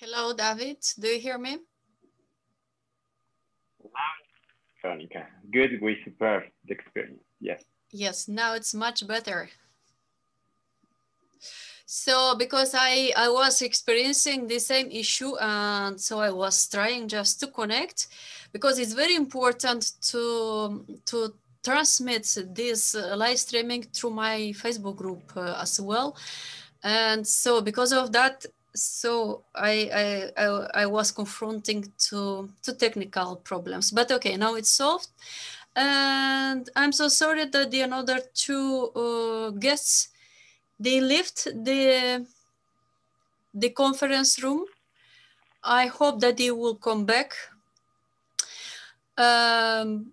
Hello, David. Do you hear me? Veronica, good, we superb the experience, yes. Yes, now it's much better. So because I, I was experiencing the same issue and so I was trying just to connect because it's very important to, to transmit this uh, live streaming through my Facebook group uh, as well. And so because of that, so I, I, I, I was confronting to, to technical problems, but okay, now it's solved. And I'm so sorry that the another two uh, guests, they left the, the conference room. I hope that they will come back. Um,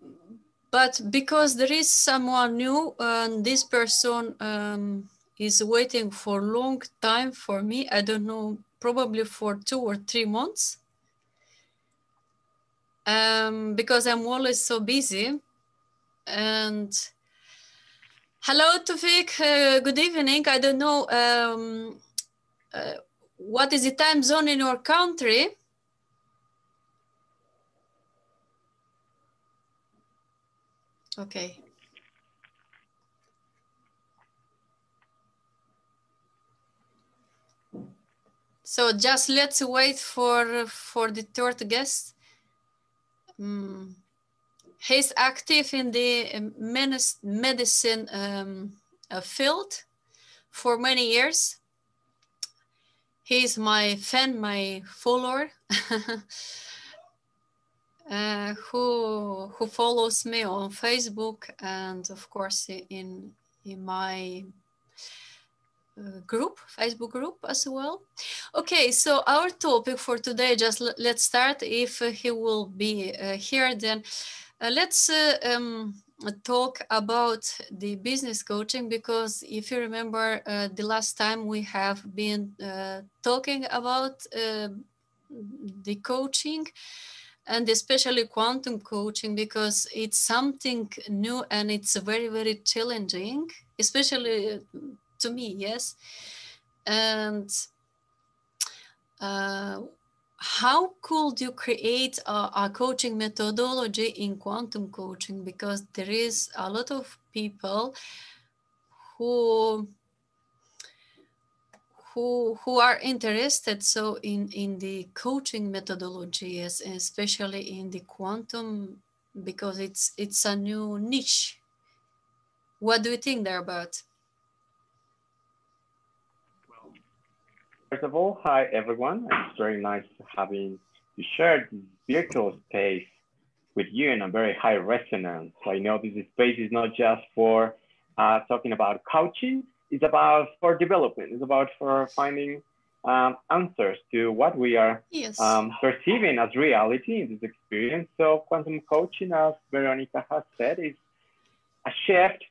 but because there is someone new and this person um, is waiting for long time for me. I don't know, probably for two or three months. Um, because I'm always so busy. And hello, Tufik, uh, good evening. I don't know um, uh, what is the time zone in your country. Okay. So just let's wait for for the third guest. Mm. He's active in the medicine um, uh, field for many years. He's my fan, my follower, uh, who who follows me on Facebook and of course in in my uh, group, Facebook group as well. Okay, so our topic for today, just let's start. If he will be uh, here, then uh, let's uh, um, talk about the business coaching because if you remember the last time we have been talking about the coaching and especially quantum coaching because it's something new and it's very very challenging especially to me, yes. And uh, how could you create a, a, coaching methodology in quantum coaching? Because there is a lot of people who who who are interested so in in the coaching methodology, yes, especially in the quantum, because it's it's a new niche. What do you think there about? First of all, hi everyone. It's very nice having to share this virtual space with you in a very high resonance. So I know this space is not just for uh, talking about coaching, it's about for development, it's about for finding um, answers to what we are yes. um, perceiving as reality in this experience. So quantum coaching, as Veronica has said, is a shift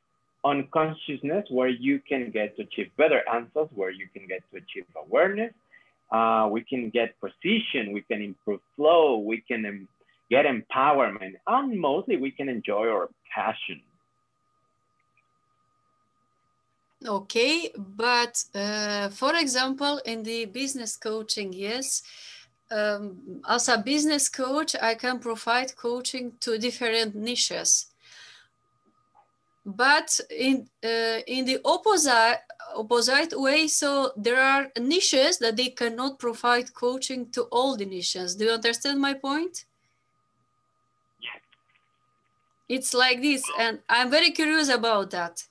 on consciousness where you can get to achieve better answers, where you can get to achieve awareness. Uh, we can get precision, we can improve flow, we can um, get empowerment, and mostly we can enjoy our passion. Okay, but uh, for example, in the business coaching, yes, um, as a business coach, I can provide coaching to different niches but in uh, in the opposite opposite way so there are niches that they cannot provide coaching to all the niches. Do you understand my point? Yes. it's like this and i'm very curious about that.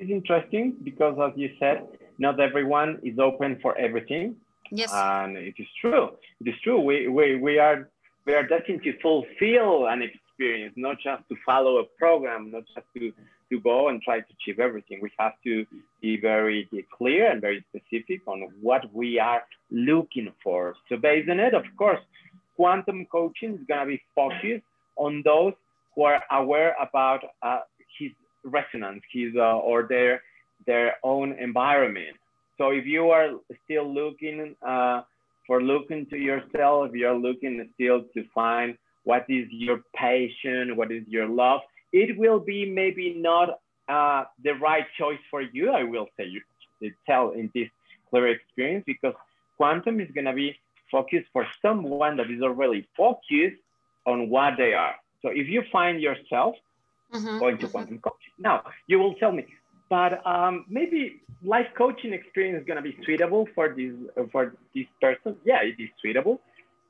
It's interesting because as you said not everyone is open for everything. Yes. And it is true. It is true. We we, we are we are destined to fulfill and experience, not just to follow a program, not just to, to go and try to achieve everything. We have to be very clear and very specific on what we are looking for. So based on it, of course, quantum coaching is gonna be focused on those who are aware about uh, his resonance, his uh, or their their own environment. So if you are still looking uh, for looking to yourself, if you're looking still to find what is your passion, what is your love. It will be maybe not uh, the right choice for you. I will say you tell in this clear experience because quantum is going to be focused for someone that is already focused on what they are. So if you find yourself mm-hmm, going to mm-hmm. quantum coaching, now you will tell me, but um, maybe life coaching experience is going to be suitable for this for this person. Yeah, it is suitable,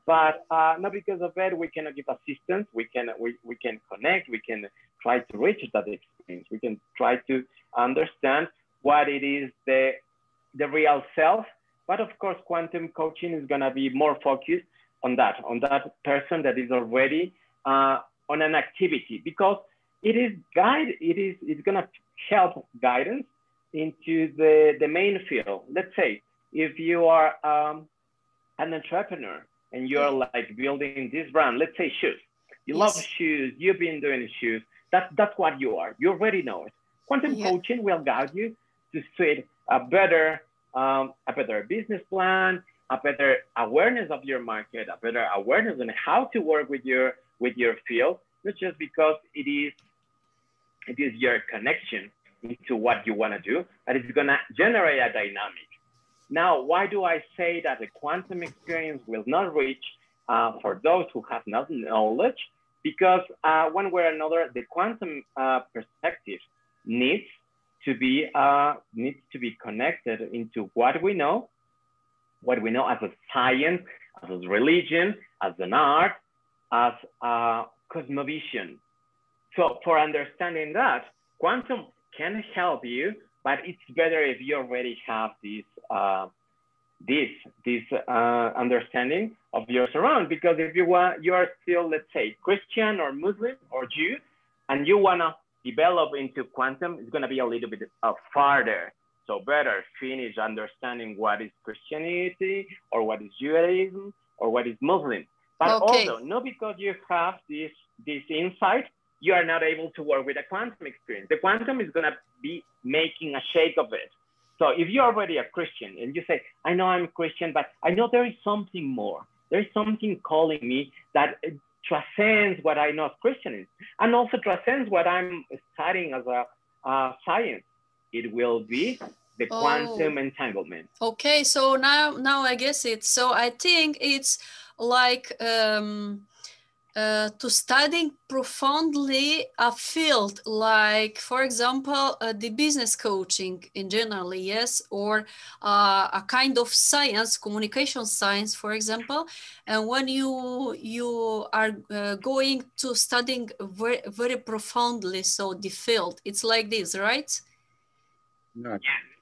but uh, not because of that we cannot give assistance. We can we, we can connect. We can try to reach that experience. We can try to understand what it is the the real self. But of course, quantum coaching is going to be more focused on that, on that person that is already uh, on an activity because it is guide, it is it's going to help guidance into the, the main field. Let's say if you are um, an entrepreneur and you're like building this brand, let's say shoes. You yes. love shoes, you've been doing shoes. That, that's what you are. You already know it. Quantum yeah. coaching will guide you to set a better, um, a better business plan, a better awareness of your market, a better awareness on how to work with your with your field, not just because it is it is your connection into what you want to do, but it's gonna generate a dynamic. Now, why do I say that the quantum experience will not reach uh, for those who have not knowledge? Because uh, one way or another, the quantum uh, perspective needs to be uh, needs to be connected into what we know, what we know as a science, as a religion, as an art, as a cosmovision. So for understanding that, quantum can help you, but it's better if you already have this uh, this this uh, understanding of your surround. Because if you want, you are still, let's say, Christian or Muslim or Jew, and you wanna develop into quantum, it's gonna be a little bit uh, farther. So better finish understanding what is Christianity or what is Judaism or what is Muslim. But okay. also, not because you have this this insight, you are not able to work with a quantum experience. The quantum is going to be making a shake of it. So if you're already a Christian and you say, I know I'm a Christian, but I know there is something more. There is something calling me that transcends what I know as Christian and also transcends what I'm studying as a uh, science. It will be the quantum oh. entanglement. Okay, so now now I guess it's so I think it's like um uh, to studying profoundly a field like for example uh, the business coaching in general yes or uh, a kind of science communication science for example. And when you you are uh, going to studying very, very profoundly so the field it's like this right?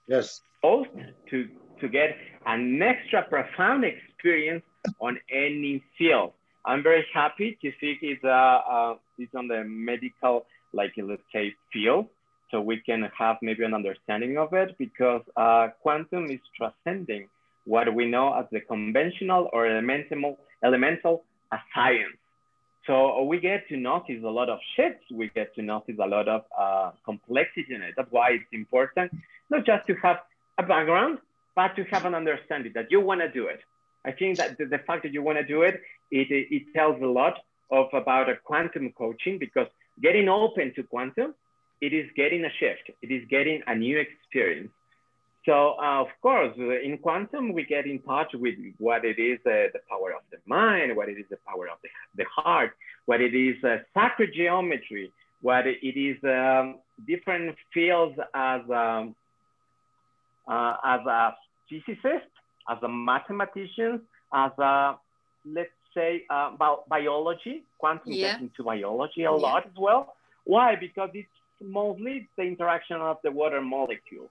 Yes. Both to to get an extra profound experience on any field I'm very happy to see it's, uh, uh, on the medical, like let's say, field. So we can have maybe an understanding of it because uh, quantum is transcending what we know as the conventional or elemental, elemental science. So we get to notice a lot of shifts. We get to notice a lot of uh, complexity in it. That's why it's important not just to have a background, but to have an understanding that you want to do it. I think that the, the fact that you want to do it it, it tells a lot of about a quantum coaching because getting open to quantum, it is getting a shift. It is getting a new experience. So uh, of course, in quantum, we get in touch with what it is uh, the power of the mind, what it is the power of the, the heart, what it is uh, sacred geometry, what it is um, different fields as, um, uh, as a physicist, as a mathematician, as a, let's say uh, about biology, quantum yeah. gets into biology a yeah. lot as well. Why? Because it's mostly the interaction of the water molecule.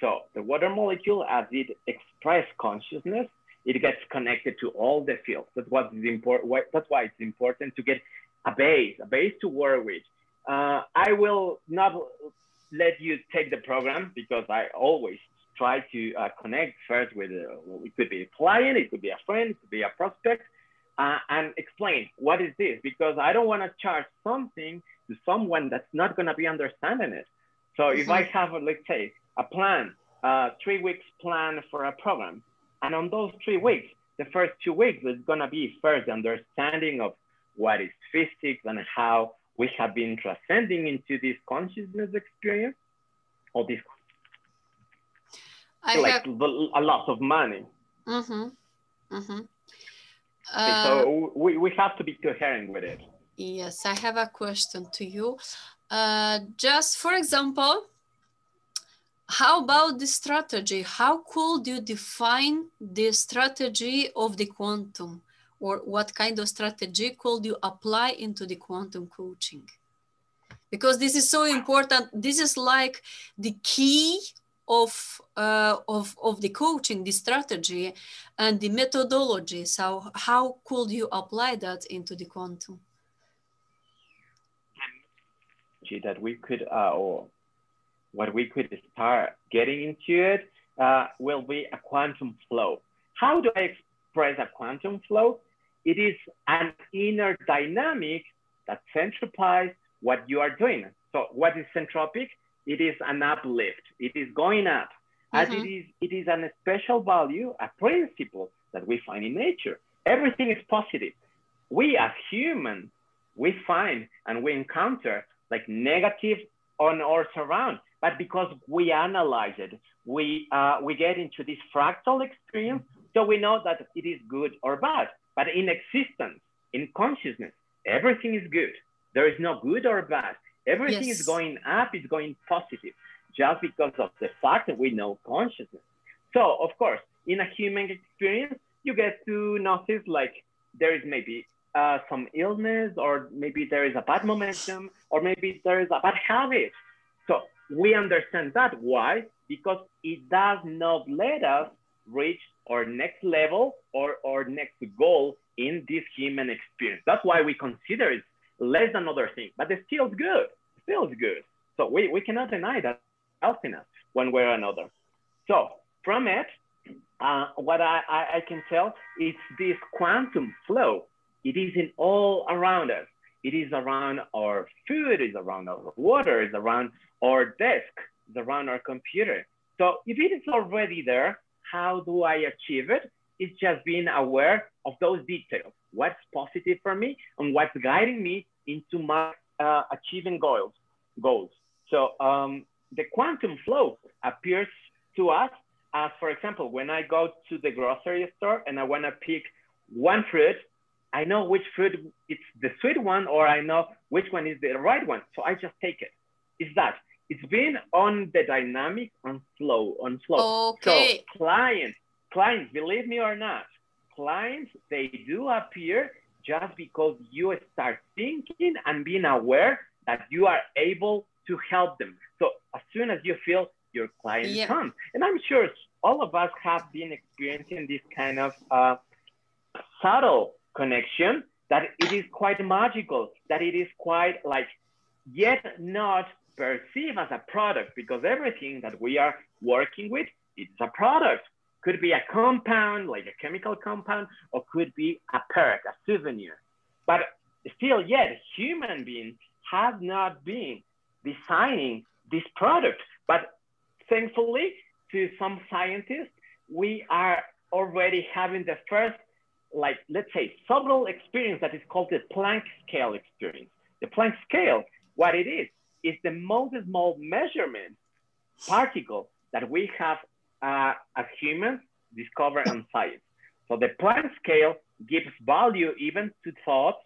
So the water molecule, as it expresses consciousness, it gets connected to all the fields. That's what is important. That's why it's important to get a base, a base to work with. Uh, I will not let you take the program because I always try to uh, connect first with, uh, it could be a client, it could be a friend, it could be a prospect, uh, and explain what is this because I don't want to charge something to someone that's not going to be understanding it. So if mm-hmm. I have, a, let's say, a plan, uh, three weeks plan for a program, and on those three weeks, the first two weeks is going to be first understanding of what is physics and how we have been transcending into this consciousness experience or this I like have... a lot of money. Mm-hmm. Mm-hmm. Uh, so we, we have to be coherent with it. Yes, I have a question to you. Uh, just for example, how about the strategy? How could you define the strategy of the quantum? Or what kind of strategy could you apply into the quantum coaching? Because this is so important. This is like the key of, uh, of, of the coaching, the strategy and the methodology. So how could you apply that into the quantum? That we could, uh, or what we could start getting into it uh, will be a quantum flow. How do I express a quantum flow? It is an inner dynamic that centralizes what you are doing. So what is syntropic? It is an uplift. It is going up. As mm -hmm. it is, it is a special value, a principle that we find in nature. Everything is positive. We as humans, we find and we encounter like negative on our surround. But because we analyze it, we, uh, we get into this fractal experience, so we know that it is good or bad. But in existence, in consciousness, everything is good. There is no good or bad. Everything yes. is going up, it's going positive, just because of the fact that we know consciousness. So, of course, in a human experience, you get to notice like there is maybe uh, some illness, or maybe there is a bad momentum, or maybe there is a bad habit. So we understand that. Why? Because it does not let us reach our next level or our next goal in this human experience. That's why we consider it less than other things, but it feels good. It feels good. So we, we cannot deny that helping us one way or another. So from it, uh, what I, I, I can tell is this quantum flow. It is in all around us. It is around our food, it's around our water, it's around our desk, it's around our computer. So if it is already there, how do I achieve it? It's just being aware of those details. What's positive for me and what's guiding me into my uh, achieving goals. Goals. So um, the quantum flow appears to us as, for example, when I go to the grocery store and I want to pick one fruit I know which fruit it's the sweet one, or I know which one is the right one. So I just take it. It's that. It's been on the dynamic on flow, on flow. Okay. So clients, clients, believe me or not, clients, they do appear just because you start thinking and being aware that you are able to help them. So as soon as you feel your client yeah. comes, and I'm sure all of us have been experiencing this kind of uh, subtle connection that it is quite magical, that it is quite like, yet not perceived as a product because everything that we are working with, it's a product. Could be a compound, like a chemical compound, or could be a perk, a souvenir. But still yet, human beings have not been designing this product. But thankfully, to some scientists, we are already having the first like, let's say, subtle experience that is called the Planck scale experience. The Planck scale, what it is, is the most small measurement particle that we have uh, as humans discover in science. So the Planck scale gives value even to thoughts,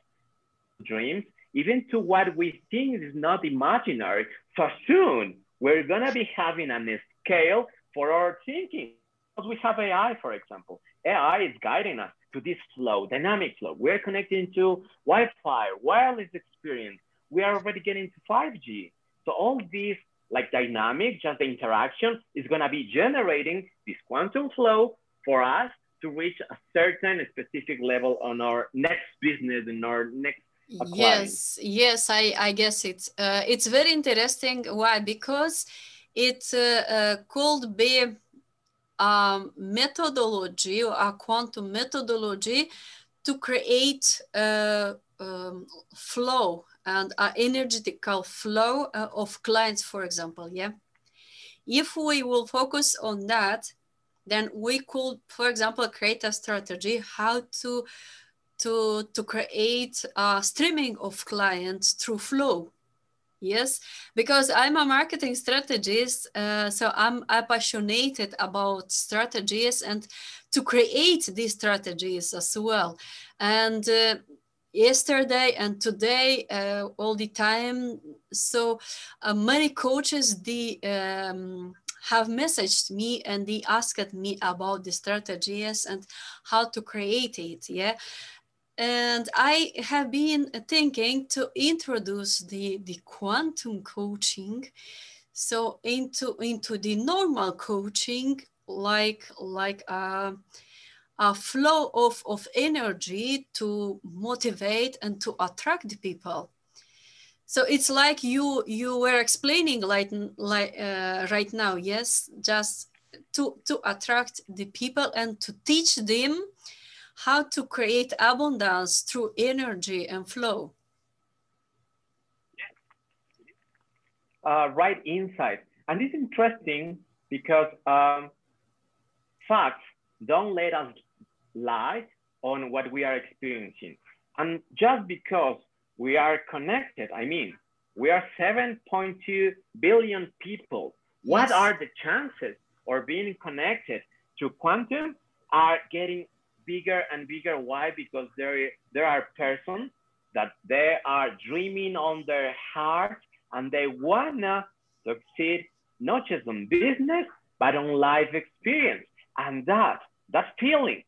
dreams, even to what we think is not imaginary. So soon we're gonna be having a scale for our thinking. Because we have AI, for example. AI is guiding us to this flow, dynamic flow. We're connecting to Wi-Fi, wireless experience. We are already getting to 5G. So all these like dynamic, just the interaction is gonna be generating this quantum flow for us to reach a certain specific level on our next business and our next Yes, yes, I, I guess it's uh, it's very interesting. Why? Because it uh, uh, could be a methodology, a quantum methodology to create a, um, flow and an energetical flow uh, of clients, for example, yeah? If we will focus on that, then we could, for example, create a strategy how to, to, to create a streaming of clients through flow Yes, because I'm a marketing strategist, uh, so I'm, I'm passionate about strategies and to create these strategies as well. And uh, yesterday and today, uh, all the time, so uh, many coaches um, have messaged me and they asked me about the strategies and how to create it. Yeah, and I have been thinking to introduce the, the quantum coaching so into into the normal coaching like like a, a flow of, of energy to motivate and to attract people so it's like you you were explaining like like uh, right now yes just to to attract the people and to teach them how to create abundance through energy and flow. Uh, right insight. And it's interesting because um, facts don't let us lie on what we are experiencing. And just because we are connected, I mean, we are 7.2 billion people. What yes. are the chances of being connected to quantum are getting bigger and bigger. Why? Because there, there are persons that they are dreaming on their heart and they wanna succeed not just on business, but on life experience. And that, that feeling,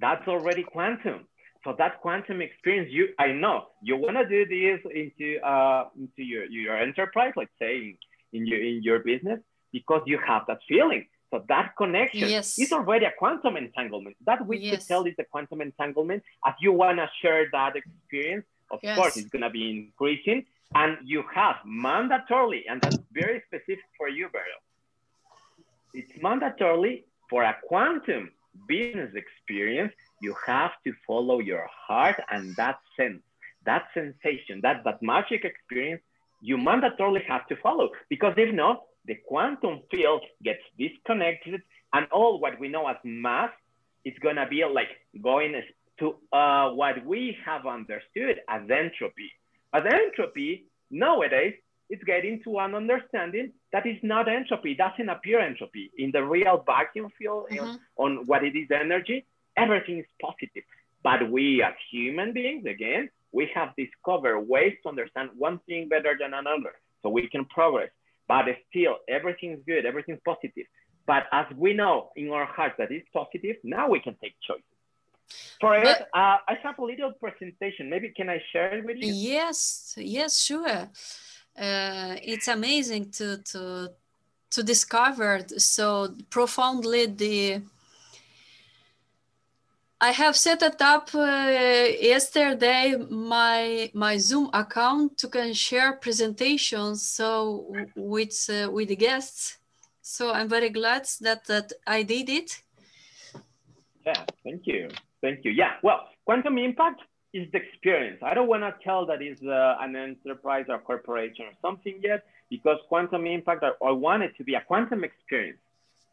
that's already quantum. So that quantum experience, you, I know you wanna do this into, uh, into your, your enterprise, let's say in, in your, in your business, because you have that feeling. So that connection yes. is already a quantum entanglement. That we yes. could tell is a quantum entanglement. As you want to share that experience, of yes. course, it's going to be increasing. And you have mandatorily, and that's very specific for you, Beryl. It's mandatorily for a quantum business experience, you have to follow your heart and that sense, that sensation, that, that magic experience, you mandatorily have to follow. Because if not, the quantum field gets disconnected and all what we know as mass is going to be like going to uh, what we have understood as entropy. As entropy, nowadays, it's getting to an understanding that is not entropy, doesn't appear entropy. In the real vacuum field, mm-hmm. on what it is energy, everything is positive. But we as human beings, again, we have discovered ways to understand one thing better than another. So we can progress but still everything's good, everything's positive. But as we know in our hearts that it's positive, now we can take choices. For it, uh, I have a little presentation. Maybe can I share it with you? Yes, yes, sure. Uh, it's amazing to to to discover so profoundly the I have set it up uh, yesterday my my Zoom account to can share presentations so with uh, with the guests. So I'm very glad that that I did it. Yeah, thank you, thank you. Yeah, well, quantum impact is the experience. I don't want to tell that is uh, an enterprise or corporation or something yet because quantum impact I, I want it to be a quantum experience.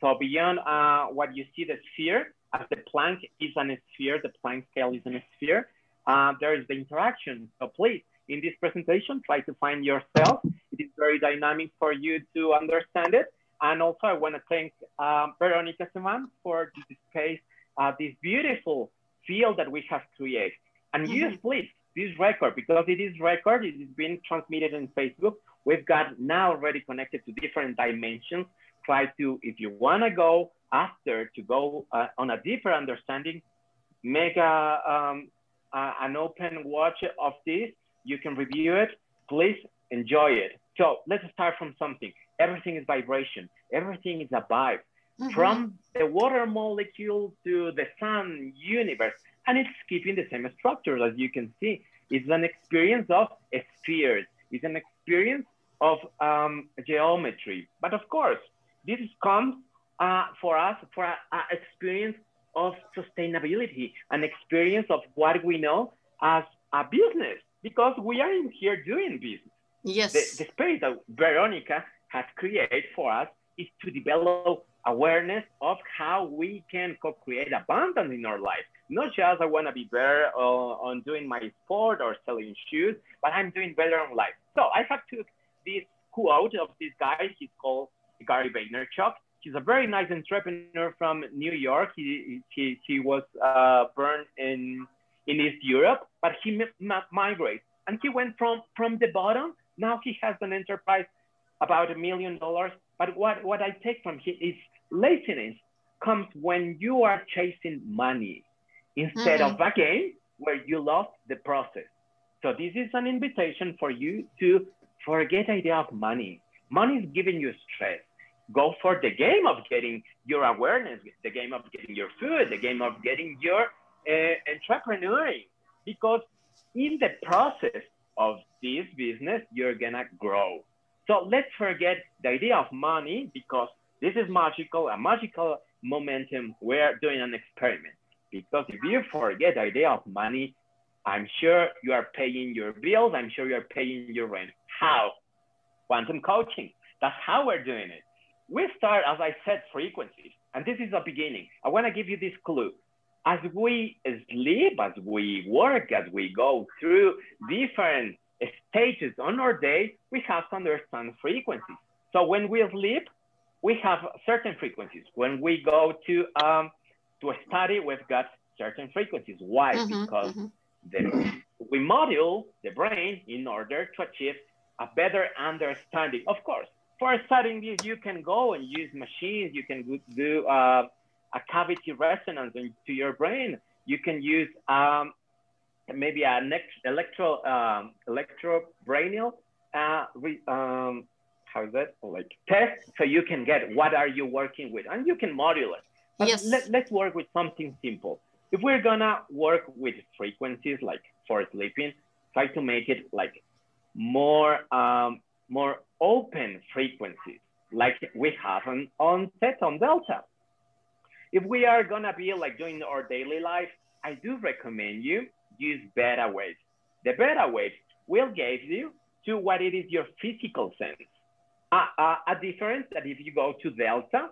So beyond uh, what you see the sphere as the Planck is a sphere, the Planck scale is a sphere, uh, there is the interaction. So please, in this presentation, try to find yourself. It is very dynamic for you to understand it. And also I wanna thank um, Veronica Seman for this space, uh, this beautiful field that we have created. And mm -hmm. use please this record because it is record, it is being transmitted in Facebook. We've got now already connected to different dimensions. Try to, if you wanna go after to go uh, on a deeper understanding, make a, um, uh, an open watch of this. You can review it. Please enjoy it. So let's start from something. Everything is vibration. Everything is a vibe. Mm -hmm. From the water molecule to the sun universe. And it's keeping the same structure as you can see. It's an experience of spheres. It's an experience of um, geometry. But of course, this comes uh, for us, for an experience of sustainability, an experience of what we know as a business, because we are in here doing business. Yes. The, the space that Veronica has created for us is to develop awareness of how we can co-create abundance in our life. Not just I want to be better uh, on doing my sport or selling shoes, but I'm doing better in life. So I have to this quote of this guy. He's called Gary Vaynerchuk. He's a very nice entrepreneur from New York. He, he, he was uh, born in, in East Europe, but he migrated. And he went from, from the bottom. Now he has an enterprise about a million dollars. But what, what I take from him is laziness comes when you are chasing money instead mm-hmm. of a game where you lost the process. So this is an invitation for you to forget idea of money. Money is giving you stress. Go for the game of getting your awareness, the game of getting your food, the game of getting your uh, entrepreneuring. Because in the process of this business, you're gonna grow. So let's forget the idea of money because this is magical, a magical momentum. We're doing an experiment. Because if you forget the idea of money, I'm sure you are paying your bills. I'm sure you're paying your rent. How? Quantum coaching. That's how we're doing it. We start, as I said, frequencies. And this is the beginning. I want to give you this clue. As we sleep, as we work, as we go through different stages on our day, we have to understand frequencies. So when we sleep, we have certain frequencies. When we go to um, to study, we've got certain frequencies. Why? Mm-hmm, because mm-hmm the, we model the brain in order to achieve a better understanding. Of course, for studying this, you can go and use machines. You can do uh, a cavity resonance into your brain. You can use um, maybe an electro um, electrobrainial uh, re, um, how is that like test so you can get what are you working with and you can modulate. But yes. let, let's work with something simple if we're gonna work with frequencies like for sleeping, try to make it like more um, more open frequencies like we have on, on theta on delta. If we are gonna be like doing our daily life, I do recommend you use beta waves. The beta waves will give you to what it is your physical sense. Uh, uh, a difference that if you go to delta,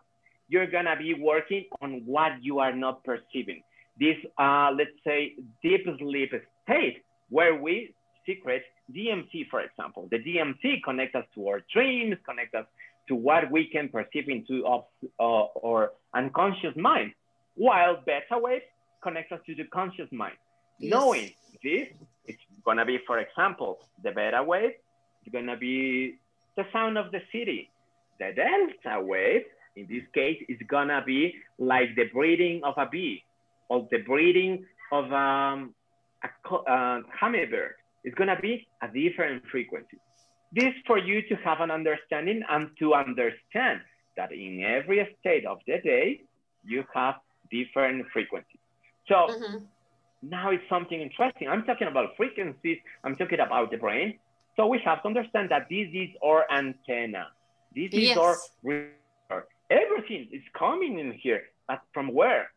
you're gonna be working on what you are not perceiving this, uh, let's say, deep sleep state where we secret DMT, for example. The DMT connects us to our dreams, connects us to what we can perceive into uh, our unconscious mind, while beta waves connect us to the conscious mind. Yes. Knowing this, it's gonna be, for example, the beta wave it's gonna be the sound of the city. The delta wave, in this case, it's gonna be like the breeding of a bee or the breeding of um, a uh, hummingbird It's going to be a different frequency. This for you to have an understanding and to understand that in every state of the day, you have different frequencies. So mm-hmm. now it's something interesting. I'm talking about frequencies. I'm talking about the brain. So we have to understand that this is our antenna. This is yes. our everything is coming in here. But from where?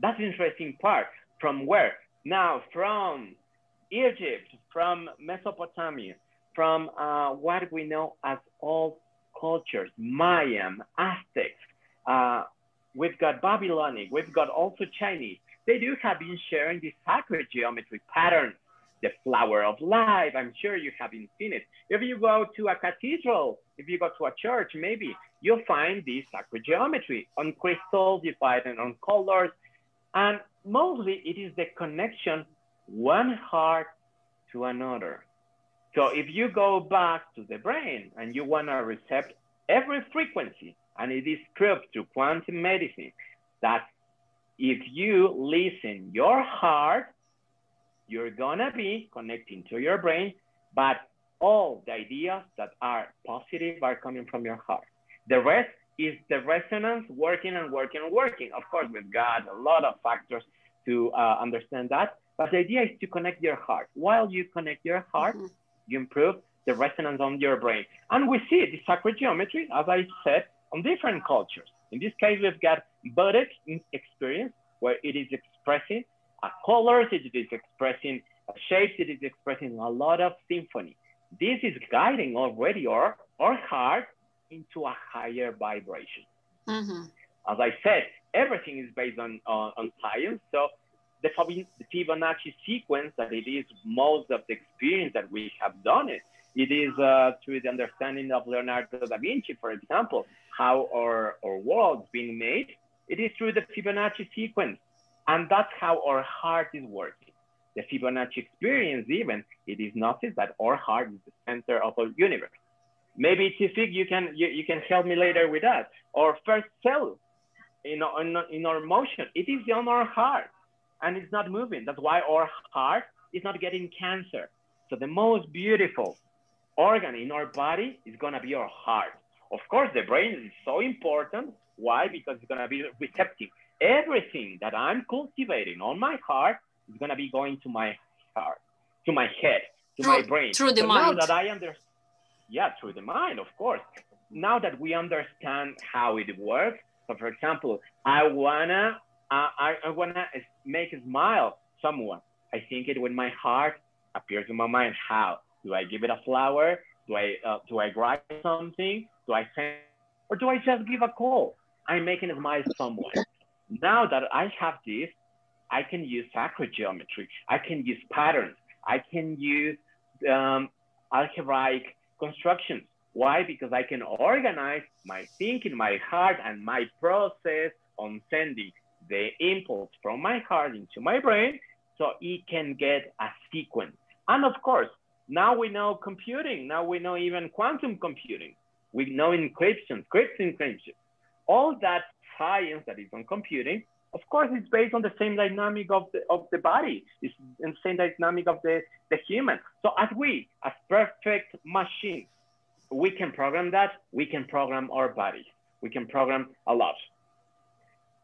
That's interesting part. From where? Now, from Egypt, from Mesopotamia, from uh, what we know as old cultures, Mayan, Aztecs, uh, we've got Babylonic, we've got also Chinese. They do have been sharing this sacred geometry pattern, the flower of life. I'm sure you haven't seen it. If you go to a cathedral, if you go to a church, maybe you'll find this sacred geometry on crystals, it on colors, and mostly it is the connection one heart to another. So if you go back to the brain and you want to reset every frequency, and it is proved to quantum medicine that if you listen your heart, you're gonna be connecting to your brain, but all the ideas that are positive are coming from your heart. The rest is the resonance working and working and working? Of course, we've got a lot of factors to uh, understand that, but the idea is to connect your heart. While you connect your heart, mm -hmm. you improve the resonance on your brain. And we see the sacred geometry, as I said, on different cultures. In this case, we've got Buddhic experience, where it is expressing a colors, it is expressing shapes, it is expressing a lot of symphony. This is guiding already our, our heart into a higher vibration. Mm-hmm. As I said, everything is based on, on, on science. So the, Fibonacci sequence that it is most of the experience that we have done it It is uh, through the understanding of Leonardo da Vinci, for example, how our, our world's being made. It is through the Fibonacci sequence. And that's how our heart is working. The Fibonacci experience even, it is noticed that our heart is the center of our universe. Maybe Tifik, you can you, you can help me later with that. Our first cell in, in, in our motion, it is on our heart and it's not moving. That's why our heart is not getting cancer. So the most beautiful organ in our body is gonna be our heart. Of course, the brain is so important. Why? Because it's gonna be receptive. Everything that I'm cultivating on my heart is gonna be going to my heart, to my head, to through, my brain. Through the so mind. Now that I understand, yeah, through the mind, of course. Now that we understand how it works, so for example, I wanna, uh, I, I wanna make a smile someone. I think it when my heart appears in my mind. How do I give it a flower? Do I uh, do I write something? Do I send, or do I just give a call? I'm making a smile someone. Now that I have this, I can use sacred geometry. I can use patterns. I can use um, algebraic constructions. Why? Because I can organize my thinking, my heart, and my process on sending the impulse from my heart into my brain so it can get a sequence. And of course, now we know computing. Now we know even quantum computing. We know encryption, crypt encryption. All that science that is on computing, of course, it's based on the same dynamic of the, of the body. It's the same dynamic of the, the human. So as we, as perfect machines, we can program that. We can program our bodies. We can program a lot.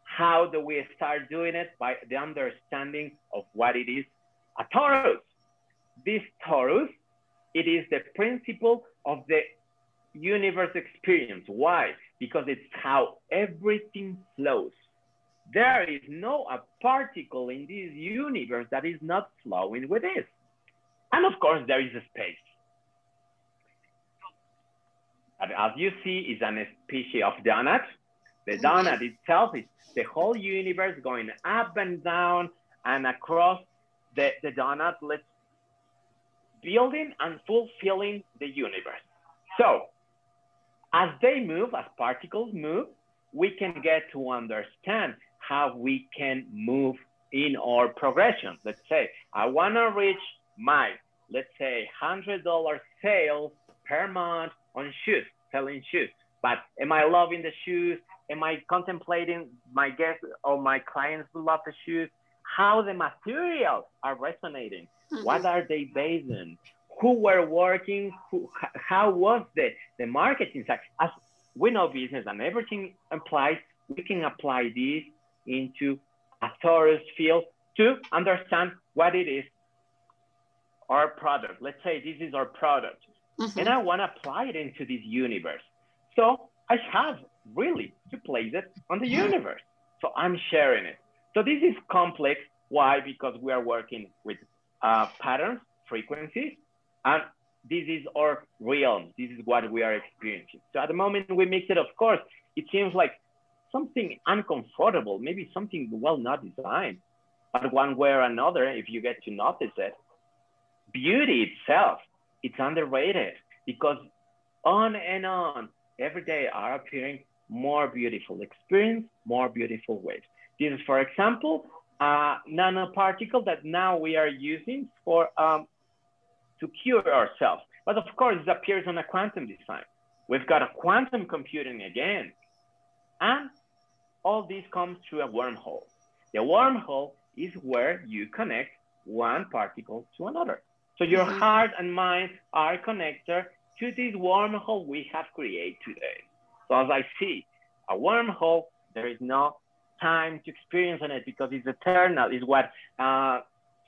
How do we start doing it? By the understanding of what it is a torus. This torus, it is the principle of the universe experience. Why? Because it's how everything flows. There is no a particle in this universe that is not flowing with it. And of course, there is a space. But as you see, is a species of donut. The mm-hmm. donut itself is the whole universe going up and down and across the, the donut, let's building and fulfilling the universe. So as they move, as particles move, we can get to understand how we can move in our progression. Let's say I want to reach my, let's say, $100 sales per month on shoes, selling shoes. But am I loving the shoes? Am I contemplating my guests or my clients who love the shoes? How the materials are resonating? Mm-hmm. What are they based on? Who were working? Who, how was the, the marketing side? As we know business and everything applies, we can apply this into a torus field to understand what it is our product. Let's say this is our product. Mm-hmm. And I want to apply it into this universe. So I have really to place it on the universe. So I'm sharing it. So this is complex. Why? Because we are working with uh, patterns, frequencies, and this is our realm. This is what we are experiencing. So at the moment we mix it, of course, it seems like something uncomfortable, maybe something well not designed. But one way or another, if you get to notice it, beauty itself, it's underrated because on and on, every day are appearing more beautiful experience, more beautiful waves. This is, for example, a nanoparticle that now we are using for um, to cure ourselves. But of course, it appears on a quantum design. We've got a quantum computing again. And all this comes through a wormhole. The wormhole is where you connect one particle to another. So your mm -hmm. heart and mind are connected to this wormhole we have created today. So as I see a wormhole, there is no time to experience on it because it's eternal, is what uh,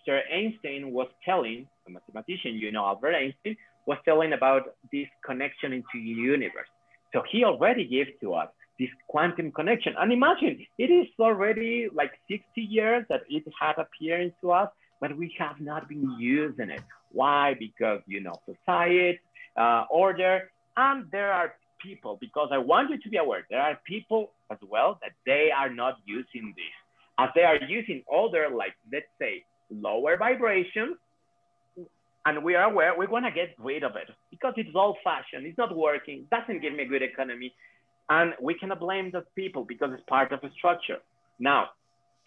Sir Einstein was telling, a mathematician, you know, Albert Einstein, was telling about this connection into the universe. So he already gave to us this quantum connection. And imagine, it is already like 60 years that it had appeared to us, but we have not been using it. Why? Because, you know, society, uh, order, and there are people, because I want you to be aware, there are people as well that they are not using this. As they are using other, like, let's say, lower vibrations, and we are aware we're going to get rid of it because it's old fashioned, it's not working, doesn't give me a good economy. And we cannot blame those people because it's part of a structure. Now,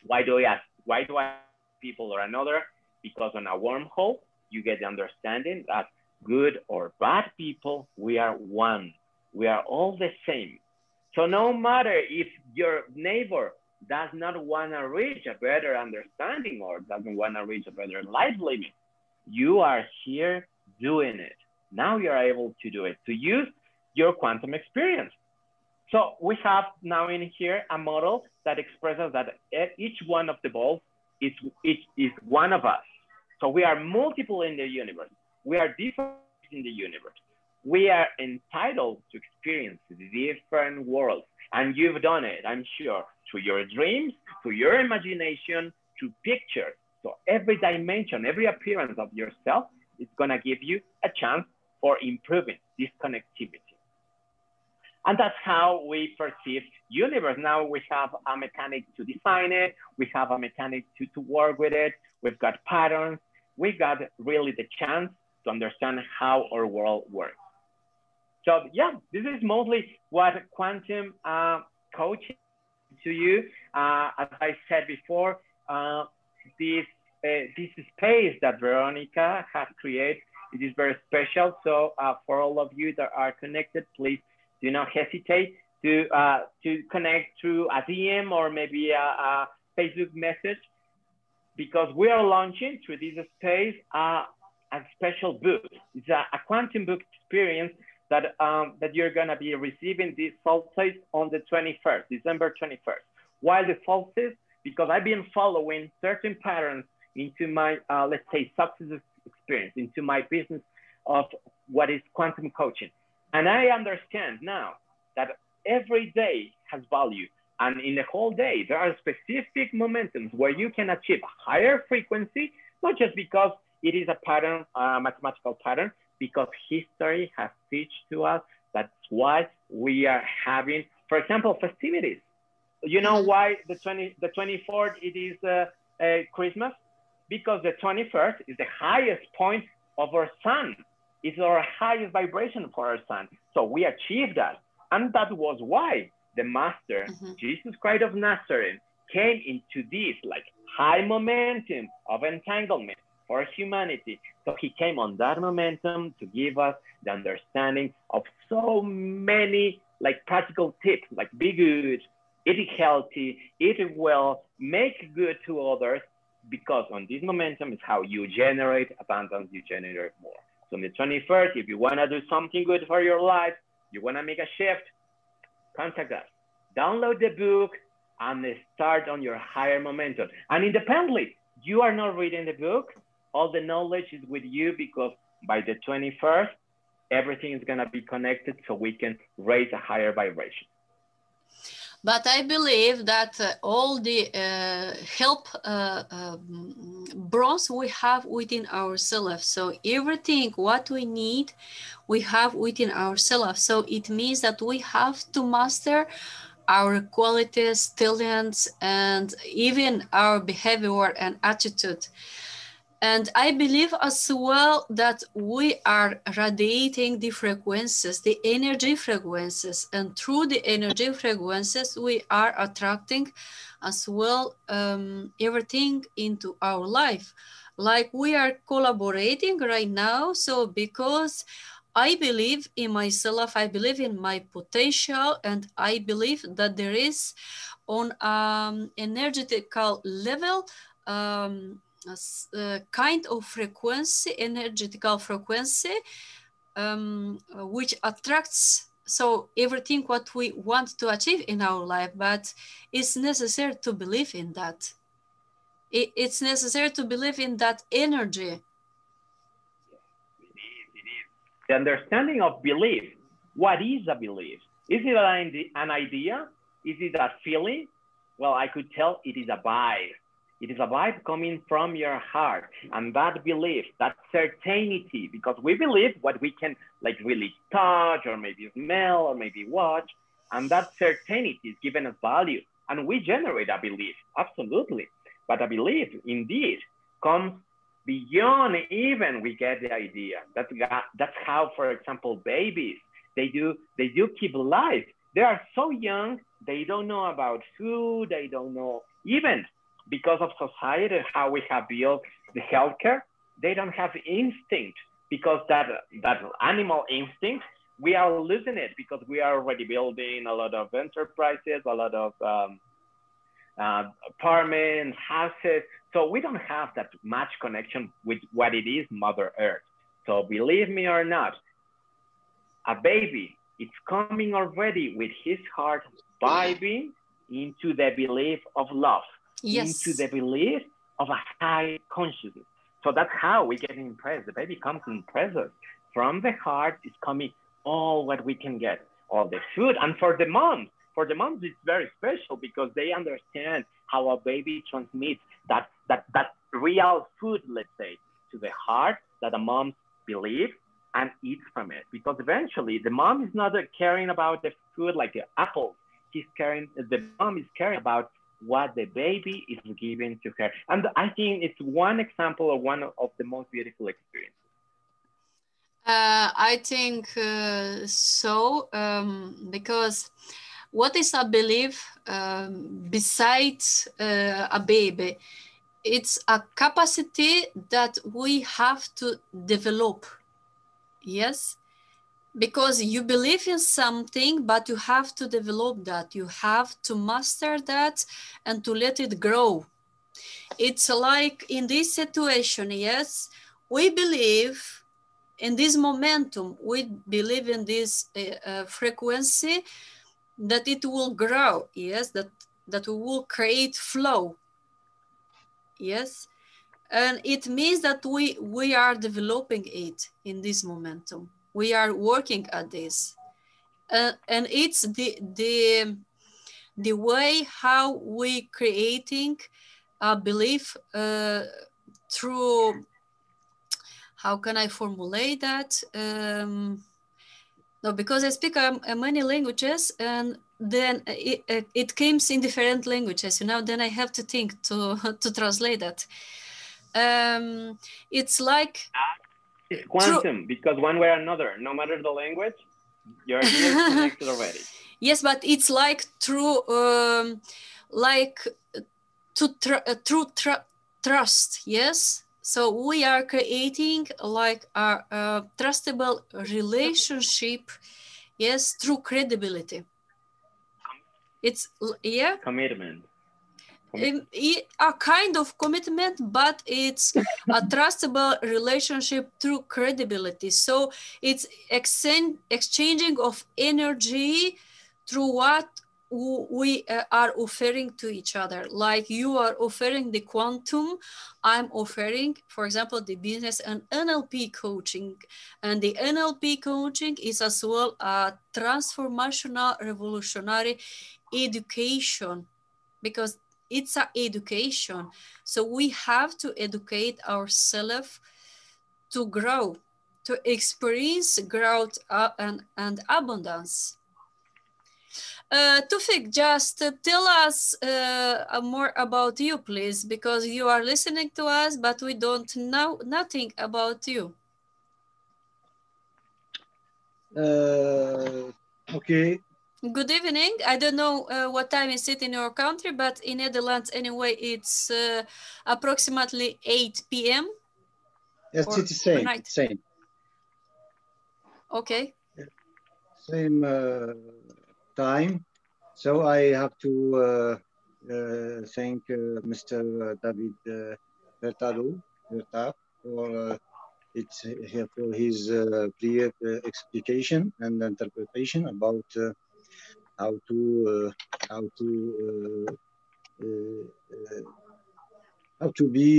why do I ask? Why do I people or another? Because on a wormhole, you get the understanding that good or bad people, we are one. We are all the same. So no matter if your neighbor does not want to reach a better understanding or doesn't want to reach a better life living, you are here doing it. Now you're able to do it, to use your quantum experience. So we have now in here a model that expresses that each one of the balls is, each is one of us. So we are multiple in the universe. We are different in the universe. We are entitled to experience different worlds. And you've done it, I'm sure, through your dreams, through your imagination, through pictures. So every dimension, every appearance of yourself is gonna give you a chance for improving this connectivity. And that's how we perceive universe. Now we have a mechanic to define it. We have a mechanic to, to work with it. We've got patterns. We got really the chance to understand how our world works. So yeah, this is mostly what quantum uh, coaching to you. Uh, as I said before, uh, this, uh, this space that Veronica has created, it is very special. So uh, for all of you that are connected, please do not hesitate to, uh, to connect through a DM or maybe a, a Facebook message because we are launching through this space uh, a special book. It's a, a quantum book experience that, um, that you're gonna be receiving this solstice on the 21st, December 21st. While the solstice? Because I've been following certain patterns into my, uh, let's say, success experience, into my business of what is quantum coaching. And I understand now that every day has value. And in the whole day, there are specific momentums where you can achieve higher frequency, not just because it is a pattern, a mathematical pattern, because history has teach to us that's why we are having, for example, festivities. You know why the 20, the 24th it is uh, uh, Christmas? Because the 21st is the highest point of our sun. It's our highest vibration for our son. So we achieved that. And that was why the master, mm-hmm. Jesus Christ of Nazareth, came into this like high momentum of entanglement for humanity. So he came on that momentum to give us the understanding of so many like practical tips, like be good, eat healthy, eat well, make good to others, because on this momentum is how you generate abundance, you generate more. So on the 21st, if you wanna do something good for your life, you wanna make a shift, contact us. Download the book and start on your higher momentum. And independently, you are not reading the book, all the knowledge is with you because by the 21st, everything is gonna be connected so we can raise a higher vibration. But I believe that uh, all the uh, help uh, um, bronze we have within ourselves. So everything what we need, we have within ourselves. So it means that we have to master our qualities, talents, and even our behavior and attitude. And I believe as well that we are radiating the frequencies, the energy frequencies, and through the energy frequencies, we are attracting as well um, everything into our life. Like we are collaborating right now. So, because I believe in myself, I believe in my potential, and I believe that there is on um, energetical level. Um, uh, kind of frequency, energetical frequency, um, which attracts so everything what we want to achieve in our life, but it's necessary to believe in that. It, it's necessary to believe in that energy. The understanding of belief. What is a belief? Is it an, an idea? Is it a feeling? Well, I could tell it is a vibe it is a vibe coming from your heart and that belief, that certainty, because we believe what we can like really touch or maybe smell or maybe watch. And that certainty is given us value and we generate a belief, absolutely. But a belief indeed comes beyond even we get the idea. That's, that's how, for example, babies, they do, they do keep alive. They are so young, they don't know about food, they don't know, even because of society, and how we have built the healthcare, they don't have instinct because that, that animal instinct, we are losing it because we are already building a lot of enterprises, a lot of um, uh, apartments, houses. So we don't have that much connection with what it is Mother Earth. So believe me or not, a baby, it's coming already with his heart vibing into the belief of love, yes. into the belief of a high consciousness. So that's how we get impressed. The baby comes impressed. From the heart is coming all what we can get, all the food. And for the moms, for the moms, it's very special because they understand how a baby transmits that, that, that real food, let's say, to the heart that a mom believes and eats from it. Because eventually the mom is not caring about the food like the apple. She's caring, the mom is caring about what the baby is giving to her. And I think it's one example of one of the most beautiful experiences. Uh, I think uh, so, um, because what is a belief um, besides uh, a baby? It's a capacity that we have to develop. Yes, because you believe in something, but you have to develop that. You have to master that and to let it grow. It's like in this situation, yes, we believe in this momentum, we believe in this uh, uh, frequency, that it will grow, yes, that, that we will create flow, yes. And it means that we, we are developing it in this momentum. We are working at this. Uh, and it's the, the, the way how we creating a belief uh, through, how can I formulate that? Um, no, because I speak um, uh, many languages and then it, uh, it comes in different languages, you know, then I have to think to, to translate that. Um, it's like... It's quantum, because one way or another, no matter the language, you're connected already. Yes, but it's like through, um, like to tr uh, through tr trust, yes? So we are creating like a, a trustable relationship, yes, through credibility. It's yeah. Commitment. A kind of commitment, but it's a trustable relationship through credibility. So it's exchanging of energy through what we uh, are offering to each other. Like you are offering the quantum i'm offering for example the business and nlp coaching. And the nlp coaching is as well a transformational revolutionary education because it's a education so we have to educate ourselves to grow to experience growth uh, and, and abundance uh, Tufik, just uh, tell us uh, more about you, please, because you are listening to us, but we don't know nothing about you. Uh, okay. Good evening. I don't know uh, what time is it in your country, but in Netherlands, anyway, it's uh, approximately 8 p.m. Yes, it's the same. Same. Okay. Same time. So I have to uh, uh, thank uh, Mr. David uh, Hurtado for it's for his clear explication and interpretation about how to how to how to be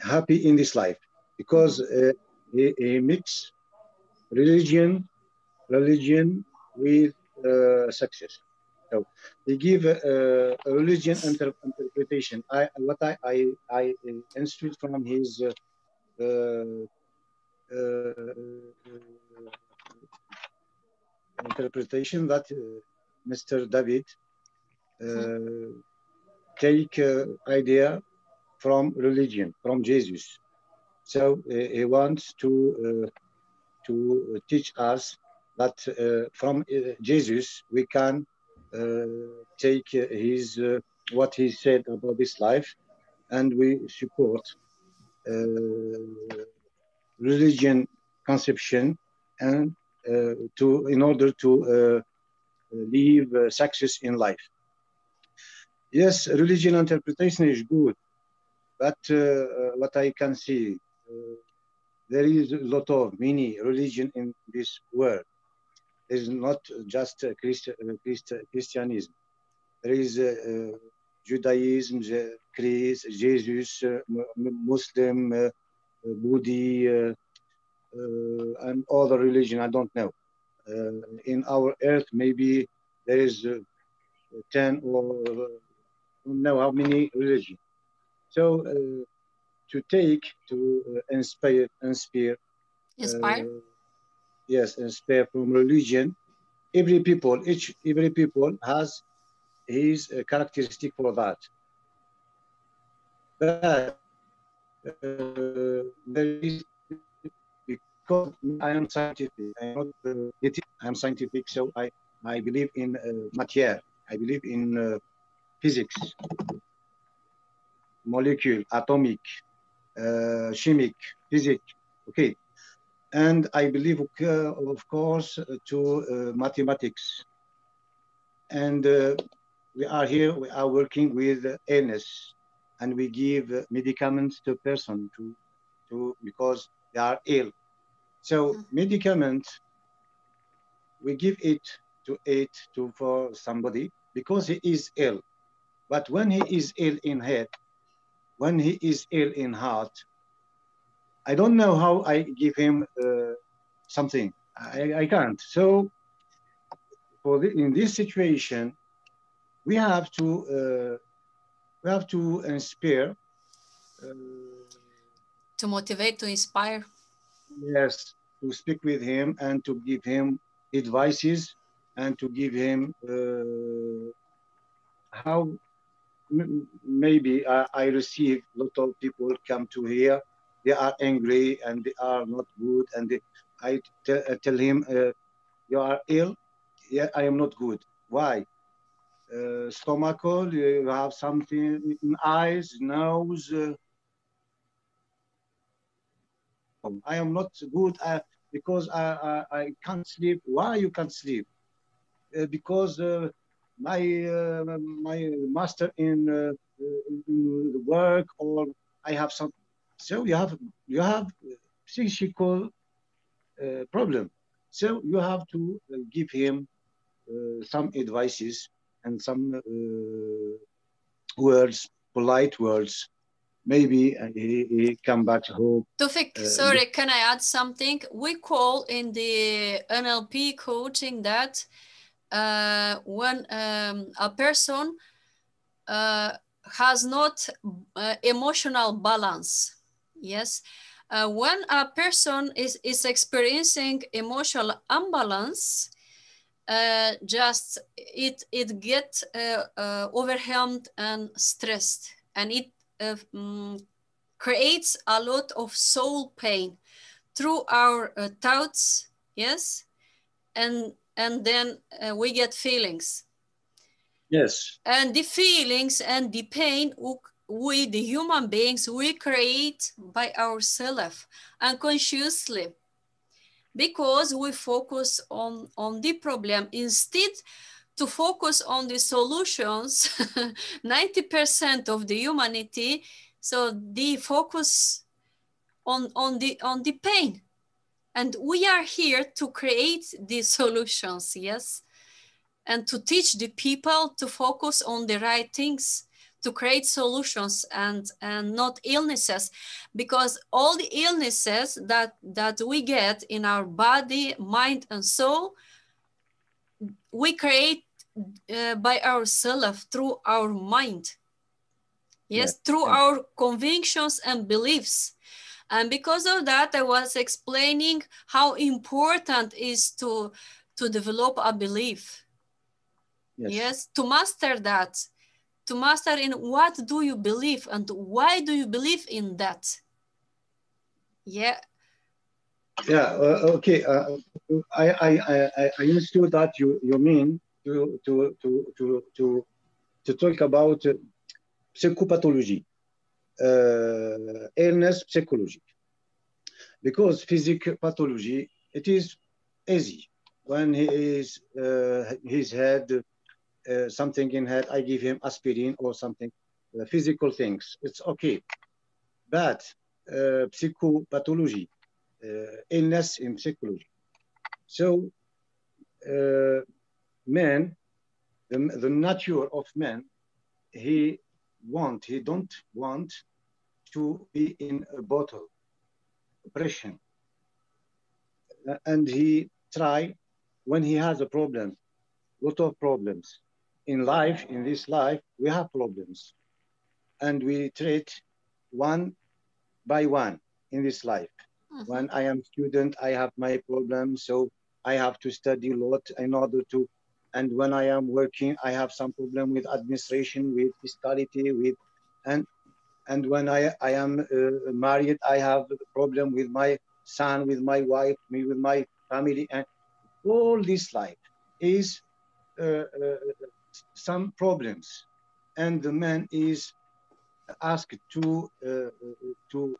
happy in this life because uh, he, he mix religion religion with uh, success. So they give uh, a religion inter interpretation. I what I I, I instruct from his uh, interpretation that Mr. David take idea from religion, from Jesus. So uh, he wants to uh, to teach us that uh, from uh, Jesus we can uh, take his what he said about this life, and we support religion conception and Uh, to in order to uh, live uh, success in life. Yes, religion interpretation is good, but uh, what I can see, uh, there is a lot of many religion in this world. It's not just uh, Christ, Christ, Christianism. There is Judaism, Christ, Jesus, Muslim, Buddhism, and other religion. I don't know. in our earth, maybe there is 10 or don't know how many religion. So uh, to take, to uh, inspire, inspire, inspire. Uh, yes, inspire from religion. Every people, each every people has his uh, characteristic for that. But uh, there is because I am scientific. I am not uh, I am scientific, so I I believe in uh, matière. I believe in uh, physics, molecule, atomic, chemic, physics, okay. And I believe, of course, to mathematics. And we are here, we are working with illness and we give medicaments to person to, to because they are ill. So mm-hmm. medicament, we give it to eat to for somebody because he is ill. But when he is ill in head, when he is ill in heart, I don't know how I give him uh, something. I, I can't. So for the, in this situation, we have to uh, we have to inspire. Uh, to motivate, to inspire. Yes, to speak with him and to give him advices and to give him uh, how maybe I, I receive a lot of people come to here. They are angry and they are not good. And they, I tell him, uh, you are ill? Yeah, I am not good. Why? Uh, stomachal, you have something in eyes, nose. Uh, I am not good uh, because I, I, I, can't sleep. Why you can't sleep? Uh, because uh, my uh, my master in, uh, in work or I have some. So you have you have psychical uh, problem. So you have to give him some advices and some words, polite words maybe he, he come back home. Tufik, uh, sorry, can I add something? We call in the NLP coaching that uh, when um, a person uh, has not uh, emotional balance. Yes. Uh, when a person is, is experiencing emotional imbalance, uh, just it it get uh, overwhelmed and stressed, and it um, creates a lot of soul pain through our thoughts. Yes, and and then uh, we get feelings. Yes. And the feelings and the pain we, the human beings, we create by ourselves unconsciously because we focus on, on the problem instead to focus on the solutions 90% of the humanity so the focus on on the on the pain and we are here to create the solutions, yes? And to teach the people to focus on the right things, to create solutions and, and not illnesses. Because all the illnesses that, that we get in our body, mind, and soul, we create uh, by ourselves through our mind. Yes, yeah. through yeah. our convictions and beliefs. And because of that, I was explaining how important is to, to develop a belief. Yes. yes, to master that, to master in what do you believe and why do you believe in that? Yeah. Yeah. Uh, okay. Uh, I, I I I understood that you you mean to to to to to to talk about psychopathology, uh, illness psychology, because physical pathology it is easy when he is uh, he's had uh, something in head i give him aspirin or something uh, physical things it's okay but uh, psychopathology uh, illness in psychology so uh, man the, the nature of man he want he don't want to be in a bottle oppression and he try when he has a problem, lot of problems. In life, in this life, we have problems. And we treat one by one in this life. Mm-hmm. When I am student, I have my problems. So I have to study a lot in order to, and when I am working, I have some problem with administration, with fiscality, with, and and when I, I am uh, married, I have a problem with my son, with my wife, me with my family, and all this life is uh, uh, some problems, and the man is asked to uh, to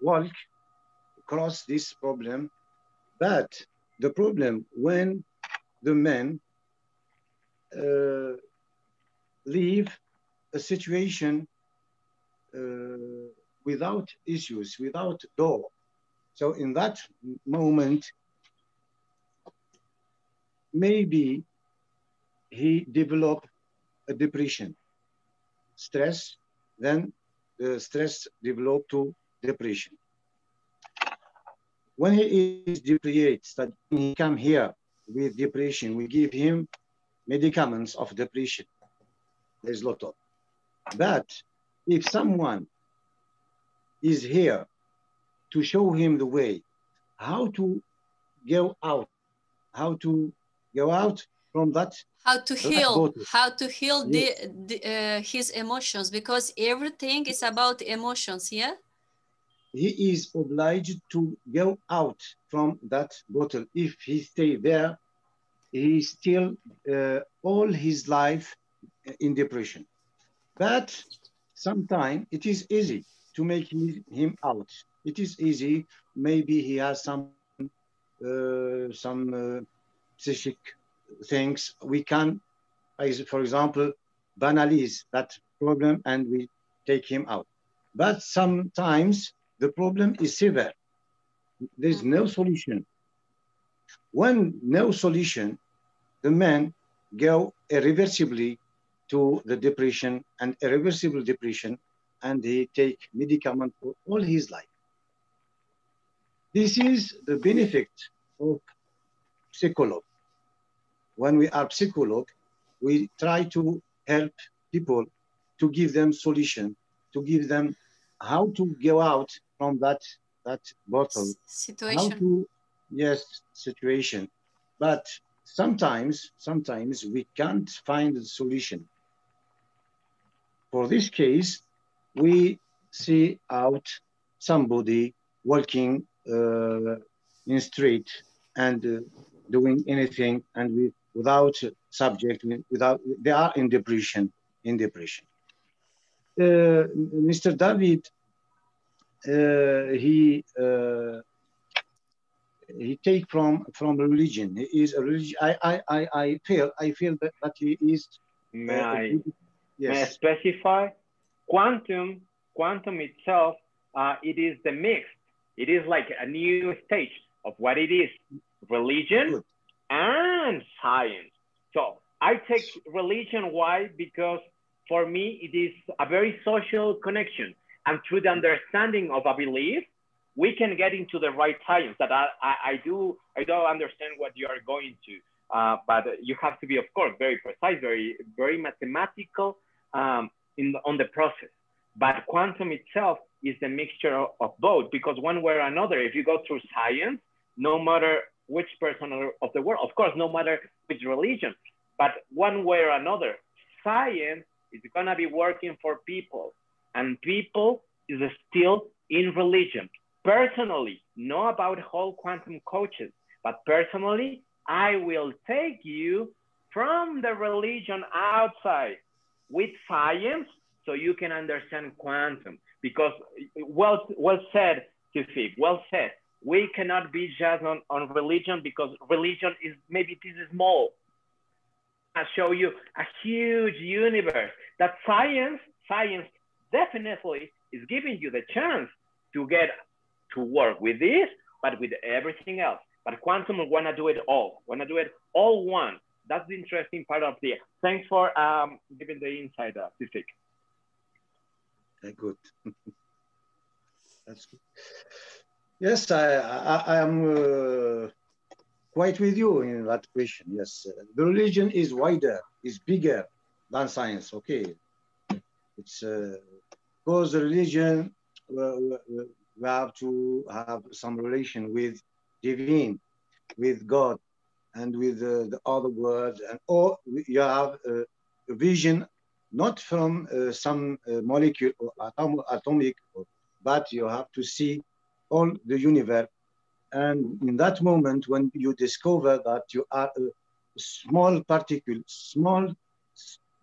walk across this problem. But the problem when the men uh, leave a situation uh, without issues, without door. So in that moment, maybe he developed a depression, stress, then the stress developed to depression. When he is depressed, that he come here with depression, we give him medicaments of depression. There's a lot of. But if someone is here to show him the way, how to go out, how to go out from that how to heal how to heal the, the uh, his emotions because everything is about emotions yeah he is obliged to go out from that bottle. If he stay there he still uh, all his life in depression. But sometimes it is easy to make him out. It is easy. Maybe he has some uh, some uh, psychic things, we can, for example, banalize that problem and we take him out. But sometimes the problem is severe. There's no solution. When no solution, the man go irreversibly to the depression and irreversible depression, and he take medicament for all his life. This is the benefit of psychology when we are psycholog, we try to help people to give them solution, to give them how to go out from that that bottle situation. How to yes situation, but sometimes sometimes we can't find the solution. For this case, we see out somebody walking uh, in street and uh, doing anything, and we without subject, without they are in depression, in depression. Uh, Mr. David, he uh, he take from from religion. He is a religion. I I I, I feel I feel that, that he is. May I yes. may I specify? Quantum quantum itself, uh, it is the mix. It is like a new stage of what it is: religion, Good and science. So I take religion. Why? Because for me, it is a very social connection. And through the understanding of a belief, we can get into the right science that I, I, I do, I don't understand what you are going to, uh, but you have to be, of course, very precise, very, very mathematical um, in on the process. But quantum itself is the mixture of, of both because one way or another, if you go through science, no matter which person of the world. Of course, no matter which religion, but one way or another, science is gonna be working for people and people is still in religion. Personally, know about whole quantum coaches, but personally, I will take you from the religion outside with science so you can understand quantum. Because well well said Sifik, well said. We cannot be just on, on religion because religion is maybe this is small. I show you a huge universe that science science definitely is giving you the chance to get to work with this but with everything else but quantum want to do it all want to do it all one that's the interesting part of the thanks for um, giving the insight uh, Sifik. Okay, good. That's good. Yes, I, I, I am uh, quite with you in that question. Yes, the religion is wider, is bigger than science. Okay, it's uh, because religion we, have to have some relation with divine, with God, and with uh, the other world, and or you have a vision not from uh, some uh, molecule or atom, atomic, but you have to see all the universe. And in that moment, when you discover that you are a small particle, small,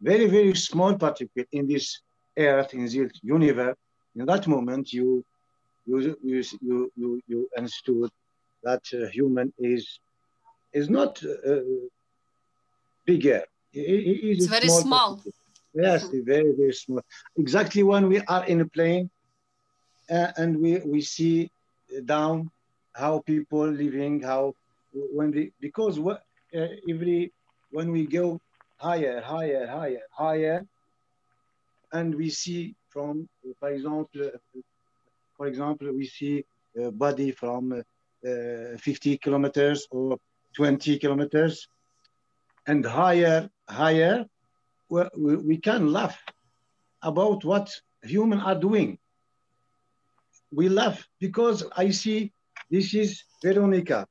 very, very small particle in this earth, in this universe, in that moment, you, you, you, you, you, you understood that uh, human is, is not uh, bigger. It, it's very small. small. Yes, mm-hmm. very, very small. Exactly when we are in a plane uh, and we, we see down how people living, how when they, because what, uh, every, when we go higher, higher, higher, higher, and we see from, for example, for example, we see a body from uh, 50 kilometers or 20 kilometers and higher, higher, we, we can laugh about what humans are doing. We laugh because I see this is Veronica.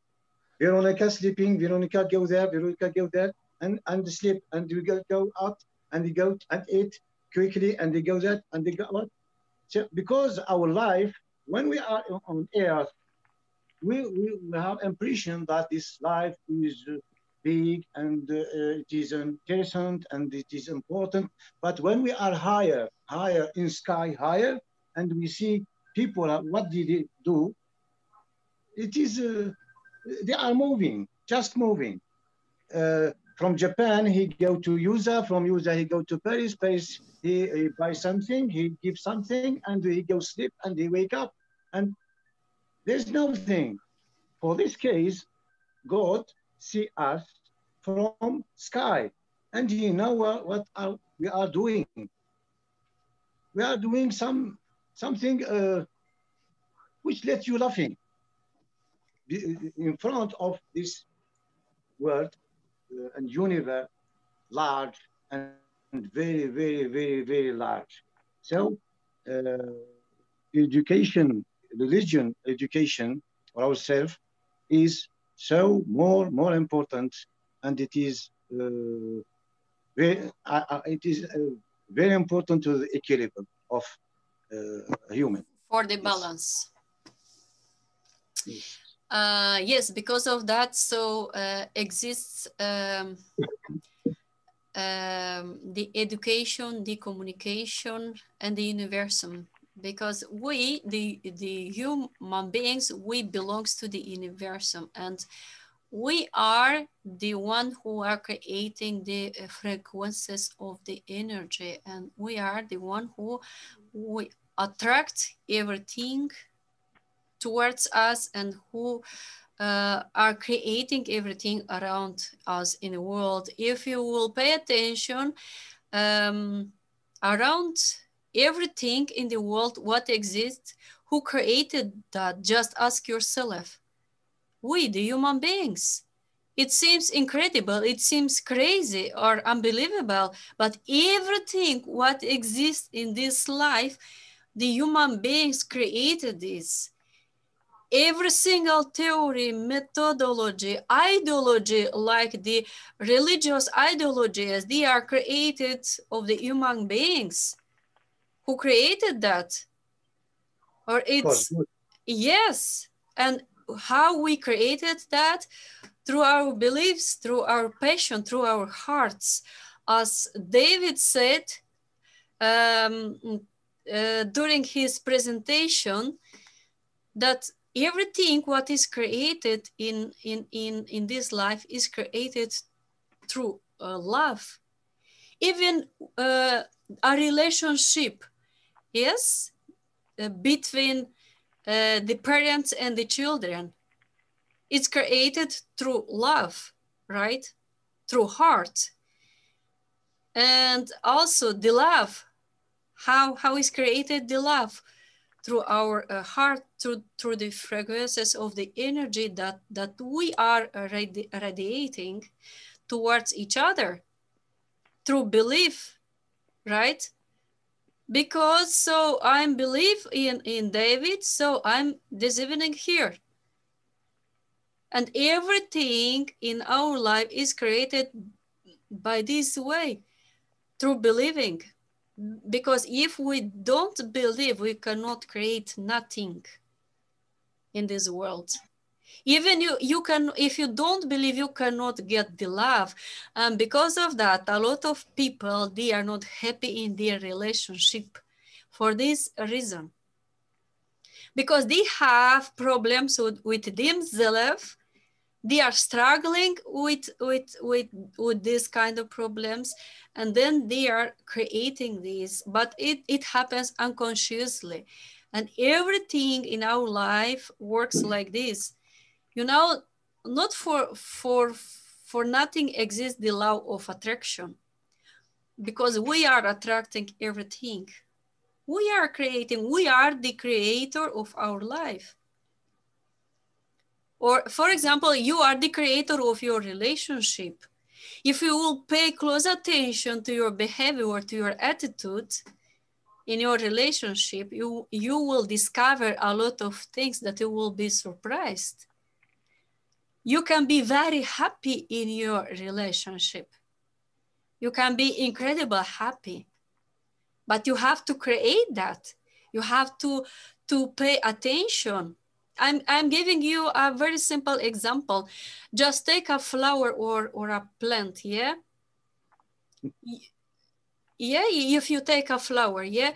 Veronica sleeping, Veronica go there, Veronica go there, and, and sleep, and we go, go up, and we go and eat quickly, and they go there, and they go out. So because our life, when we are on earth, we, we, we have impression that this life is big and uh, it is interesting and it is important. But when we are higher, higher in sky, higher, and we see people, uh, what did they do? It is, uh, they are moving, just moving. Uh, from Japan, he go to USA, from USA, he go to Paris, Paris, he, he buy something, he give something, and he go sleep, and he wake up. And there's nothing. For this case, God see us from sky. And you know what, what are, we are doing? We are doing some something uh, which lets you laughing in front of this world and universe, large and very, very, very, very large. So uh, education, religion, education for ourselves is so more more important, and it is uh, very uh, it is uh, very important to the equilibrium of uh, human for the balance. Yes. Uh, yes, because of that, so uh, exists um, um, the education, the communication, and the universum. Because we, the, the human beings, we belongs to the universum and we are the one who are creating the uh, frequencies of the energy and we are the one who we attract everything towards us and who uh, are creating everything around us in the world. If you will pay attention um, around everything in the world, what exists, who created that? Just ask yourself. We, the human beings. It seems incredible, it seems crazy or unbelievable, but everything what exists in this life, the human beings created this. Every single theory, methodology, ideology, like the religious ideologies, they are created of the human beings. Who created that? Or it's, yes. And how we created that? Through our beliefs, through our passion, through our hearts. As David said um, uh, during his presentation, that everything what is created in in in in this life is created through uh, love. Even uh, a relationship yes uh, between uh, the parents and the children it's created through love right? Through heart. And also the love how how is created the love through our uh, heart, through, through the fragrances of the energy that, that we are radi radiating towards each other through belief, right? Because so I'm believe in, in David, so I'm this evening here. And everything in our life is created by this way, through believing because if we don't believe, we cannot create nothing in this world. Even you, you can, if you don't believe, you cannot get the love. And because of that, a lot of people, they are not happy in their relationship for this reason. Because they have problems with, with themselves they are struggling with with with with this kind of problems and then they are creating this but it it happens unconsciously. And everything in our life works like this. You know not for for for nothing exists the law of attraction because we are attracting everything. We are creating we are the creator of our life or for example, you are the creator of your relationship. If you will pay close attention to your behavior, or to your attitude in your relationship, you, you will discover a lot of things that you will be surprised. You can be very happy in your relationship. You can be incredible happy, but you have to create that. You have to, to pay attention I'm, I'm giving you a very simple example. Just take a flower or, or a plant, yeah? Yeah, if you take a flower, yeah?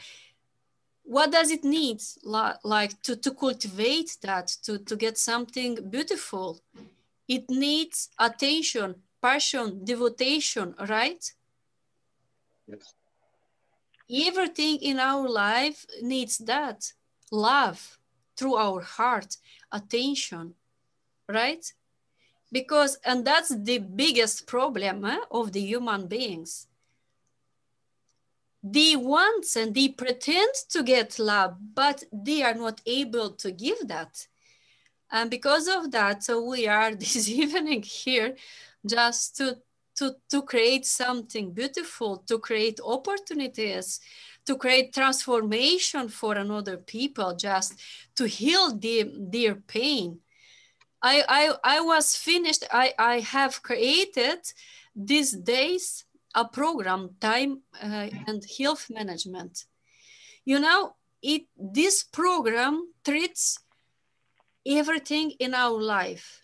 What does it need like to, to cultivate that, to, to get something beautiful? It needs attention, passion, devotion, right? Yes. Everything in our life needs that, love through our heart, attention, right? Because, and that's the biggest problem eh, of the human beings. They want and they pretend to get love, but they are not able to give that. And because of that, so we are this evening here just to, to, to create something beautiful, to create opportunities, to create transformation for another people, just to heal the, their pain. I, I, I was finished, I, I have created these days a program, time uh, and health management. You know, it this program treats everything in our life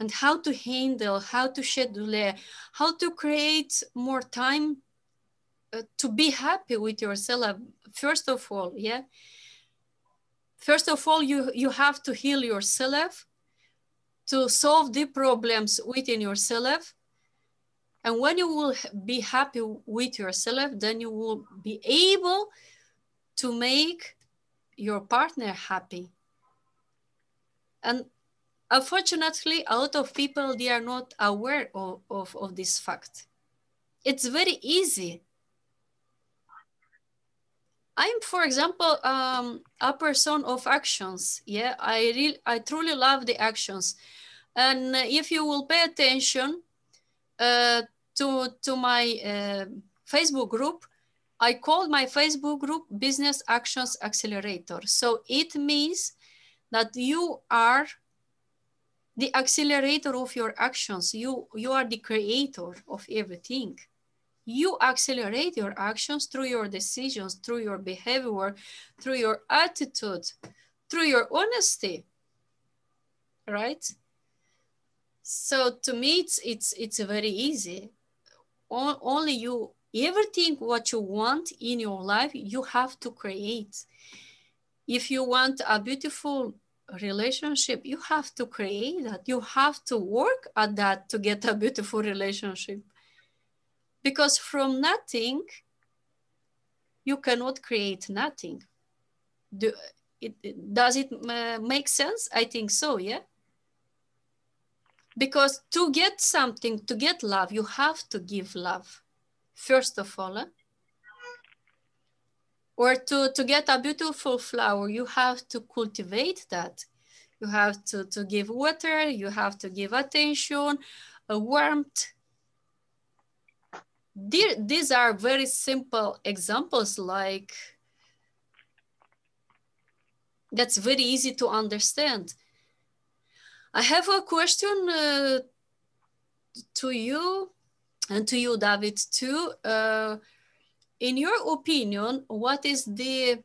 and how to handle, how to schedule, how to create more time uh, to be happy with yourself first of all yeah? First of all you you have to heal yourself to solve the problems within yourself. And when you will be happy with yourself then you will be able to make your partner happy. And unfortunately a lot of people they are not aware of, of, of this fact. It's very easy I'm, for example, um, a person of actions. Yeah, I really, I truly love the actions. And if you will pay attention uh, to, to my uh, Facebook group, I called my Facebook group Business Actions Accelerator. So it means that you are the accelerator of your actions. You, you are the creator of everything. You accelerate your actions through your decisions, through your behavior, through your attitude, through your honesty, right? So to me, it's, it's, it's very easy. O only you, everything what you want in your life, you have to create. If you want a beautiful relationship, you have to create that. You have to work at that to get a beautiful relationship. Because from nothing, you cannot create nothing. Do, it, it, does it uh, make sense? I think so, yeah? Because to get something, to get love, you have to give love, first of all. Eh? or to, to get a beautiful flower, you have to cultivate that. You have to, to give water, you have to give attention, a warmth. These are very simple examples like that's very easy to understand. I have a question uh, to you and to you, David, too. Uh, in your opinion, what is the,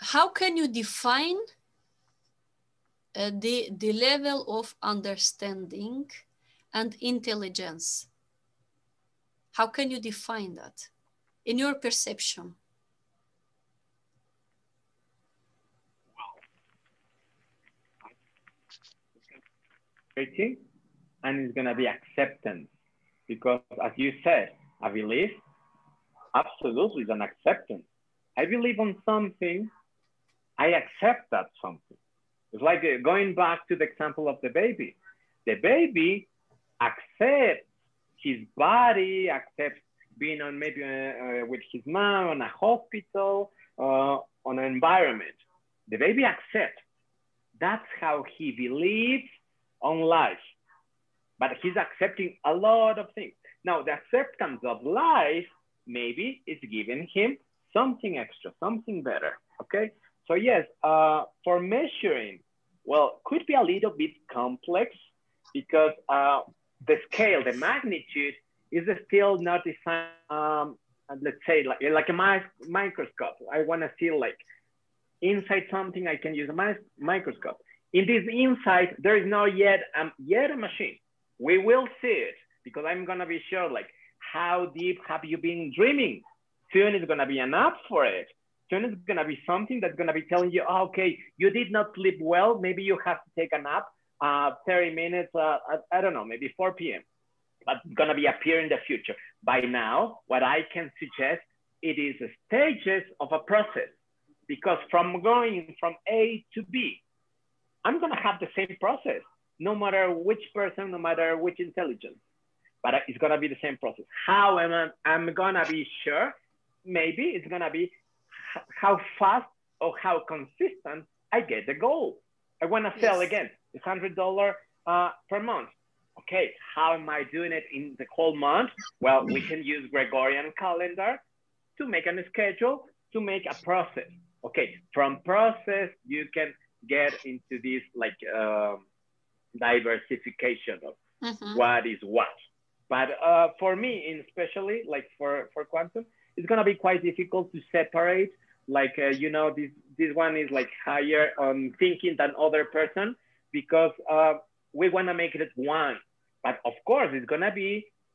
how can you define uh, the, the level of understanding and intelligence? How can you define that in your perception? and it's going to be acceptance because as you said, I believe absolutely is an acceptance. I believe on something, I accept that something. It's like uh, going back to the example of the baby. The baby accepts his body, accepts being on maybe uh, uh, with his mom on a hospital, uh, on an environment. The baby accepts. That's how he believes on life but he's accepting a lot of things. Now, the acceptance of life maybe is giving him something extra, something better. Okay. So, yes, uh, for measuring, well, could be a little bit complex because uh, the scale, the magnitude is still not designed, um, let's say, like, like a mi microscope. I want to see like inside something, I can use a mi microscope. In this inside, there is not yet, um, yet a machine we will see it because I'm gonna be sure like how deep have you been dreaming? Soon is gonna be an app for it. Soon is gonna be something that's gonna be telling you, oh, okay, you did not sleep well. Maybe you have to take a nap, uh, 30 minutes, uh, I, I don't know, maybe 4 p.m. But it's gonna be appear in the future. By now, what I can suggest, it is stages of a process because from going from A to B, I'm gonna have the same process no matter which person, no matter which intelligence. But it's gonna be the same process. How am I, I'm gonna be sure? Maybe it's gonna be how fast or how consistent I get the goal. I wanna sell yes. again, it's hundred dollar uh, per month. Okay, how am I doing it in the whole month? Well, we can use Gregorian calendar to make a schedule, to make a process. Okay, from process you can get into this like. Um, diversification of mm-hmm. what is what. But uh, for me, especially like for, for quantum, it's gonna be quite difficult to separate. Like uh, you know, this this one is like higher on thinking than other person because uh, we wanna make it one. But of course, it's gonna be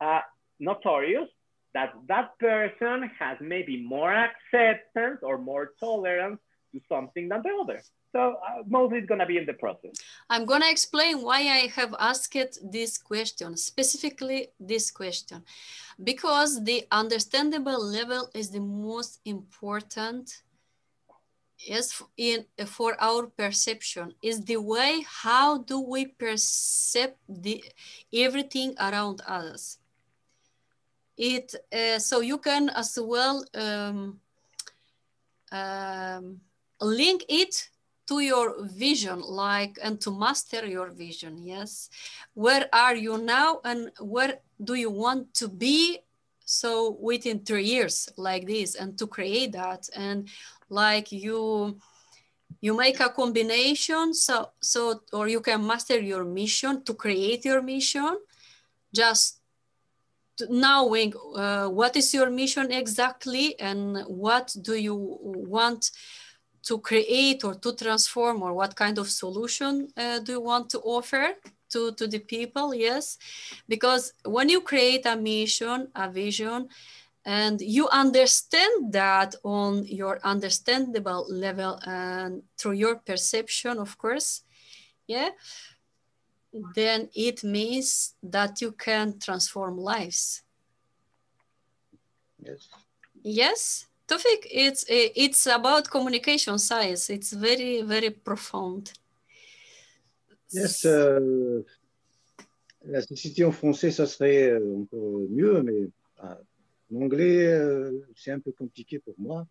uh, notorious that that person has maybe more acceptance or more tolerance to something than the other. So uh, mostly it's going to be in the process. I'm going to explain why I have asked this question, specifically this question, because the understandable level is the most important yes in for our perception is the way how do we perceive the everything around us. It uh, so you can as well um, um, link it to your vision like and to master your vision yes. Where are you now and where do you want to be so within three years like this and to create that. And like you you make a combination so so or you can master your mission to create your mission. Just knowing uh, what is your mission exactly and what do you want to create or to transform or what kind of solution uh, do you want to offer to, to the people yes because when you create a mission a vision and you understand that on your understandable level and through your perception of course yeah then it means that you can transform lives yes yes Tofik, it's eh, it's about communication science. It's very very profound. Yes, euh, la société en français, ça serait encore mieux, mais ah, en anglais, euh, c'est un peu compliqué pour moi.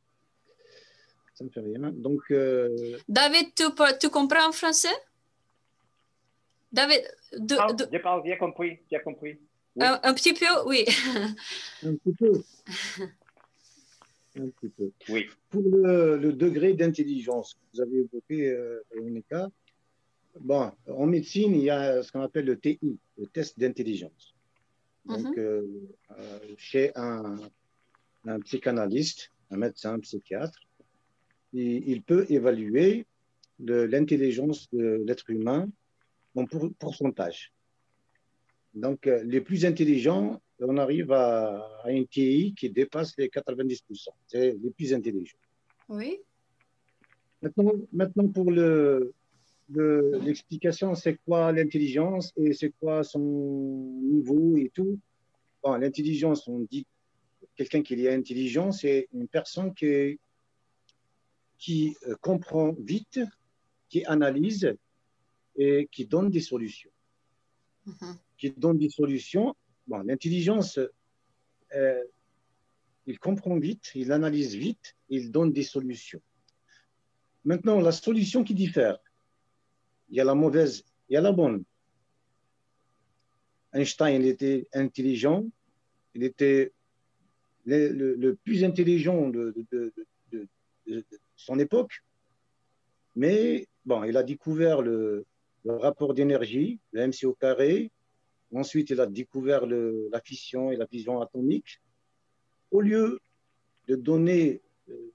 Ça me fait rien. Donc, euh... David, tu, tu comprends en français? David, de, ah, de... je parle, j'ai compris, j'ai compris. Oui. Un, un, petit peu, oui. un petit peu. Un petit peu. Oui. Pour le, le degré d'intelligence que vous avez évoqué, euh, Monica, bon, en médecine, il y a ce qu'on appelle le TI, le test d'intelligence. Donc, mm -hmm. euh, chez un, un, psychanalyste, un médecin, un psychiatre, il, il peut évaluer l'intelligence de l'être humain en pour, pourcentage. Donc, euh, les plus intelligents, on arrive à, à, un TI qui dépasse les 90%. C'est les plus intelligents. Oui. Maintenant, maintenant pour le, l'explication, c'est quoi l'intelligence et c'est quoi son niveau et tout. Bon, l'intelligence, on dit quelqu'un qui est intelligent, c'est une personne qui, qui euh, comprend vite, qui analyse et qui donne des solutions. Mm -hmm. Qui donne des solutions. Bon, l'intelligence, euh, il comprend vite, il analyse vite, il donne des solutions. Maintenant, la solution qui diffère, il y a la mauvaise, il y a la bonne. Einstein, était intelligent, il était le, plus intelligent de, son époque, mais bon, il a découvert le, rapport d'énergie, le MC au carré. Ensuite, il a découvert la fission et la fusion atomique. Au lieu de donner euh,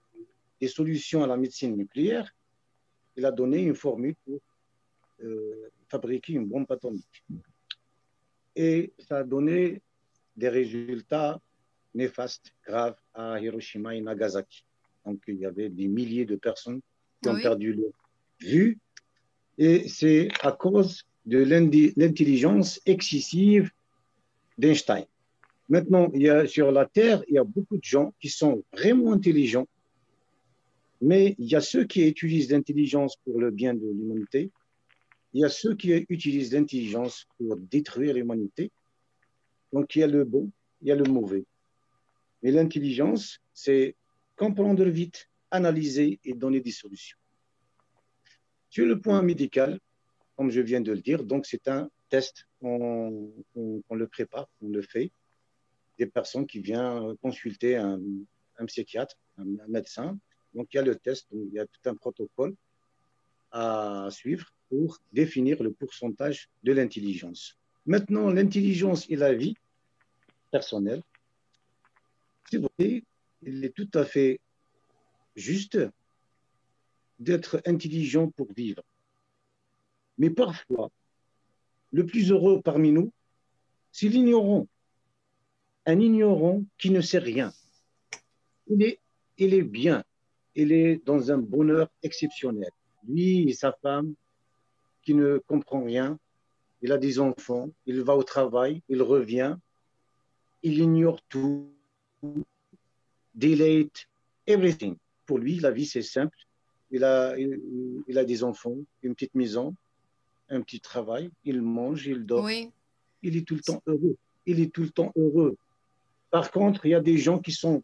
des solutions à la médecine nucléaire, il a donné une formule pour fabriquer une bombe atomique. Et ça a donné des résultats néfastes, graves à Hiroshima et Nagasaki. Donc, il y avait des milliers de personnes qui ont oui. perdu leur vue et c'est à cause de l'intelligence excessive d'Einstein. Maintenant, il y a, sur la Terre, il y a beaucoup de gens qui sont vraiment intelligents, mais il y a ceux qui utilisent l'intelligence pour le bien de l'humanité, il y a ceux qui utilisent l'intelligence pour détruire l'humanité. Donc, il y a le bon, il y a le mauvais. Mais l'intelligence, c'est comprendre vite, analyser et donner des solutions. Sur le point médical, comme je viens de le dire, donc c'est un test, on, on, on, le prépare, on le fait. Des personnes qui viennent consulter un, psychiatre, un, médecin. Donc il y a le test, il y a tout un protocole à suivre pour définir le pourcentage de l'intelligence. Maintenant, l'intelligence et la vie personnelle, c'est vrai, il est tout à fait juste d'être intelligent pour vivre. Mais parfois, le plus heureux parmi nous, c'est l'ignorant. Un ignorant qui ne sait rien. Il est, il est bien. Il est dans un bonheur exceptionnel. Lui et sa femme qui ne comprend rien. Il a des enfants. Il va au travail. Il revient. Il ignore tout. Delete everything. Pour lui, la vie, c'est simple il a, il, il, a des enfants, une petite maison, un petit travail, il mange, il dort. Oui. Il est tout le temps heureux. Il est tout le temps heureux. Par contre, il y a des gens qui sont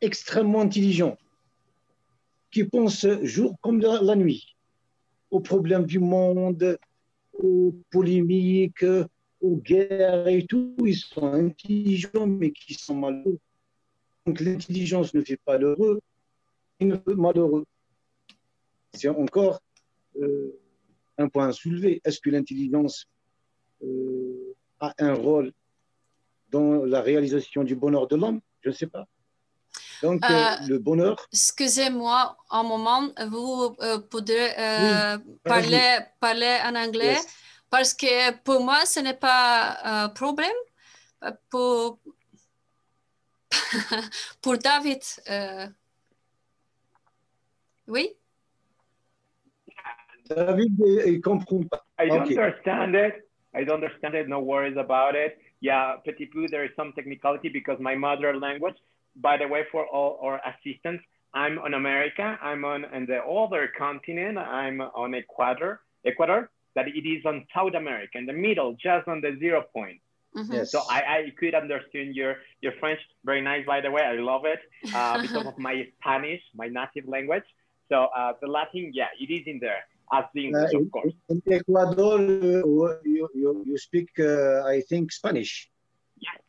extrêmement intelligents, qui pensent jour comme la, nuit aux problèmes du monde, aux polémiques, aux guerres et tout, ils sont intelligents, mais qui sont malheureux. Donc l'intelligence ne fait pas l'heureux, il ne fait malheureux. C'est encore euh, un point à soulever. Est-ce que l'intelligence euh, a un rôle dans la réalisation du bonheur de l'homme? Je ne sais pas. Donc, euh, Euh, le bonheur, Excusez-moi un moment, vous euh, pourrez euh, Oui, parler, parler en anglais? Yes. parce que pour moi, ce n'est pas un problème. Pour, pour David, euh, oui? David, il ne comprend pas. I don't Okay. understand it. I don't understand it. No worries about it. Yeah, Petit Peu, there is some technicality because my mother language, by the way, for all our assistants, I'm on America. I'm on, on the other continent. I'm on Ecuador, Ecuador, that it is on South America, in the middle, just on the zero point. Mhm. Yes. So I, I could understand your, your French. Very nice, by the way. I love it uh, because of my Spanish, my native language. So uh, the Latin, yeah, it is in there as the Uh, English, in, of course. in Ecuador, uh, you, you, you speak, uh, I think, Spanish. Yes.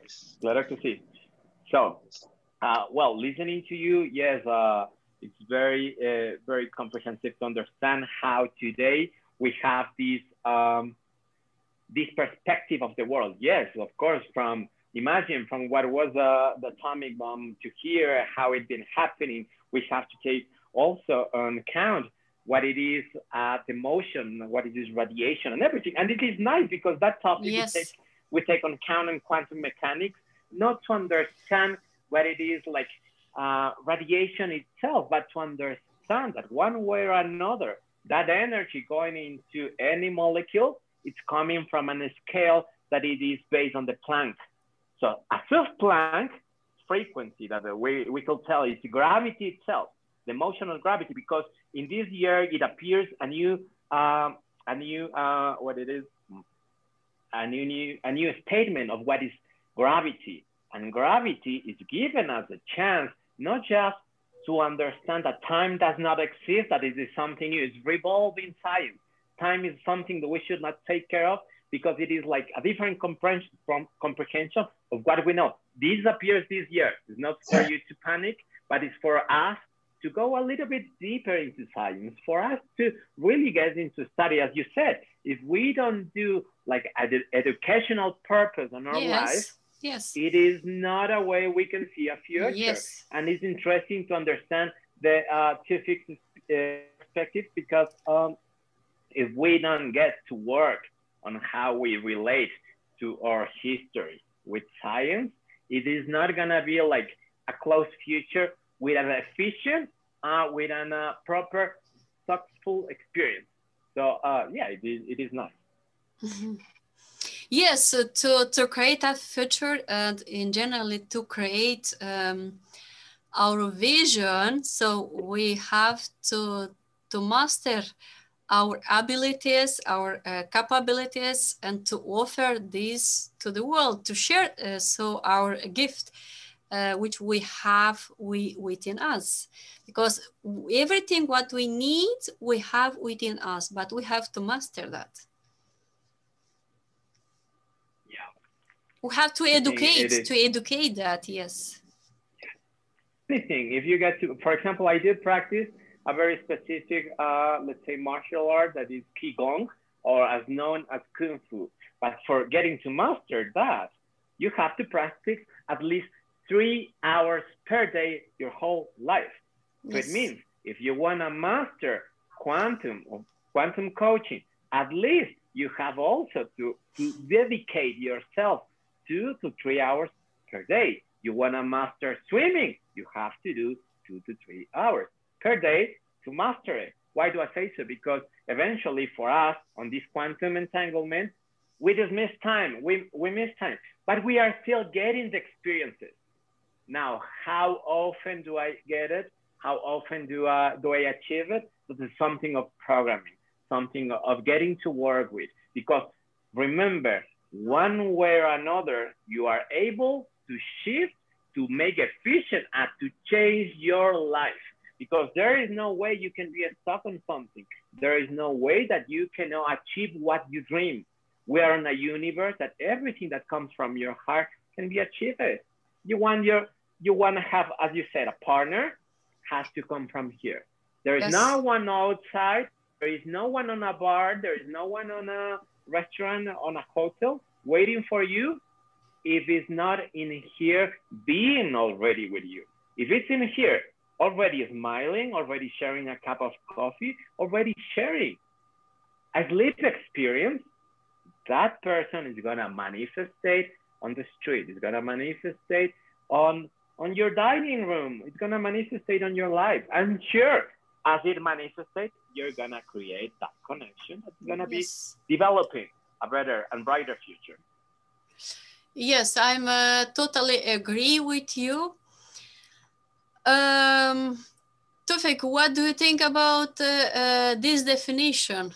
Yes. Glad to see. So, uh, well, listening to you, yes, uh, it's very, uh, very comprehensive to understand how today we have this, um, this perspective of the world. Yes, of course, from imagine from what was uh, the atomic bomb to here, how it's been happening. We have to take also on account what it is uh, the motion, what it is radiation and everything. And it is nice because that topic Yes. we take we take on account in quantum mechanics, not to understand what it is like uh, radiation itself, but to understand that one way or another, that energy going into any molecule, it's coming from a scale that it is based on the Planck. So a fifth Planck frequency that we, we could tell is gravity itself, the motion of gravity, because in this year it appears a new, um, a new, uh, what it is, a new, new, a new statement of what is gravity. And gravity is giving us a chance not just to understand that time does not exist, that it is something new, it's revolving science. Time is something that we should not take care of because it is like a different comprehension from comprehension of what we know. This appears this year. It's not for you to panic, but it's for us to go a little bit deeper into science, for us to really get into study. As you said, if we don't do like an educational purpose on our life, Yes, it is not a way we can see a future. yes. And it's interesting to understand the uh, scientific uh, perspective because um, if we don't get to work on how we relate to our history with science, it is not gonna be like a close future with an efficient, uh, with an uh, proper, successful experience. So uh, yeah, it is, it is nice. Yes, so to, to create that future and in generally to create um, our vision, so we have to to master our abilities, our uh, capabilities, and to offer this to the world, to share uh, so our gift, uh, which we have we, within us, because everything what we need we have within us, but we have to master that. Yeah. We have to educate is- to educate that. Yes. anything. If you get to, for example, I did practice a very specific, uh, let's say, martial art that is Qigong, or as known as Kung Fu. But for getting to master that, you have to practice at least three hours per day your whole life. So yes. it means if you want to master quantum or quantum coaching, at least you have also to, to dedicate yourself two to three hours per day. You want to master swimming, you have to do two to three hours per day to master it. Why do I say so? Because eventually for us on this quantum entanglement, we just miss time. We, we miss time, but we are still getting the experiences. Now, how often do I get it? How often do I, do I achieve it? This is something of programming, something of getting to work with. Because remember, one way or another, you are able to shift, to make efficient, and to change your life. Because there is no way you can be stuck on something. There is no way that you cannot achieve what you dream. We are in a universe that everything that comes from your heart can be achieved. You want your you want to have, as you said, a partner has to come from here. There is yes. no one outside. There is no one on a bar. There is no one on a restaurant, on a hotel waiting for you. If it's not in here, being already with you. If it's in here, already smiling, already sharing a cup of coffee, already sharing a sleep experience, that person is gonna manifest on the street. It's gonna manifest on on your dining room. It's gonna manifest on your life. I'm sure as it manifests, you're gonna create that connection that's gonna yes. be developing a better and brighter future. Yes, I'm uh, totally agree with you. Um, Tufik, what do you think about uh, uh, this definition?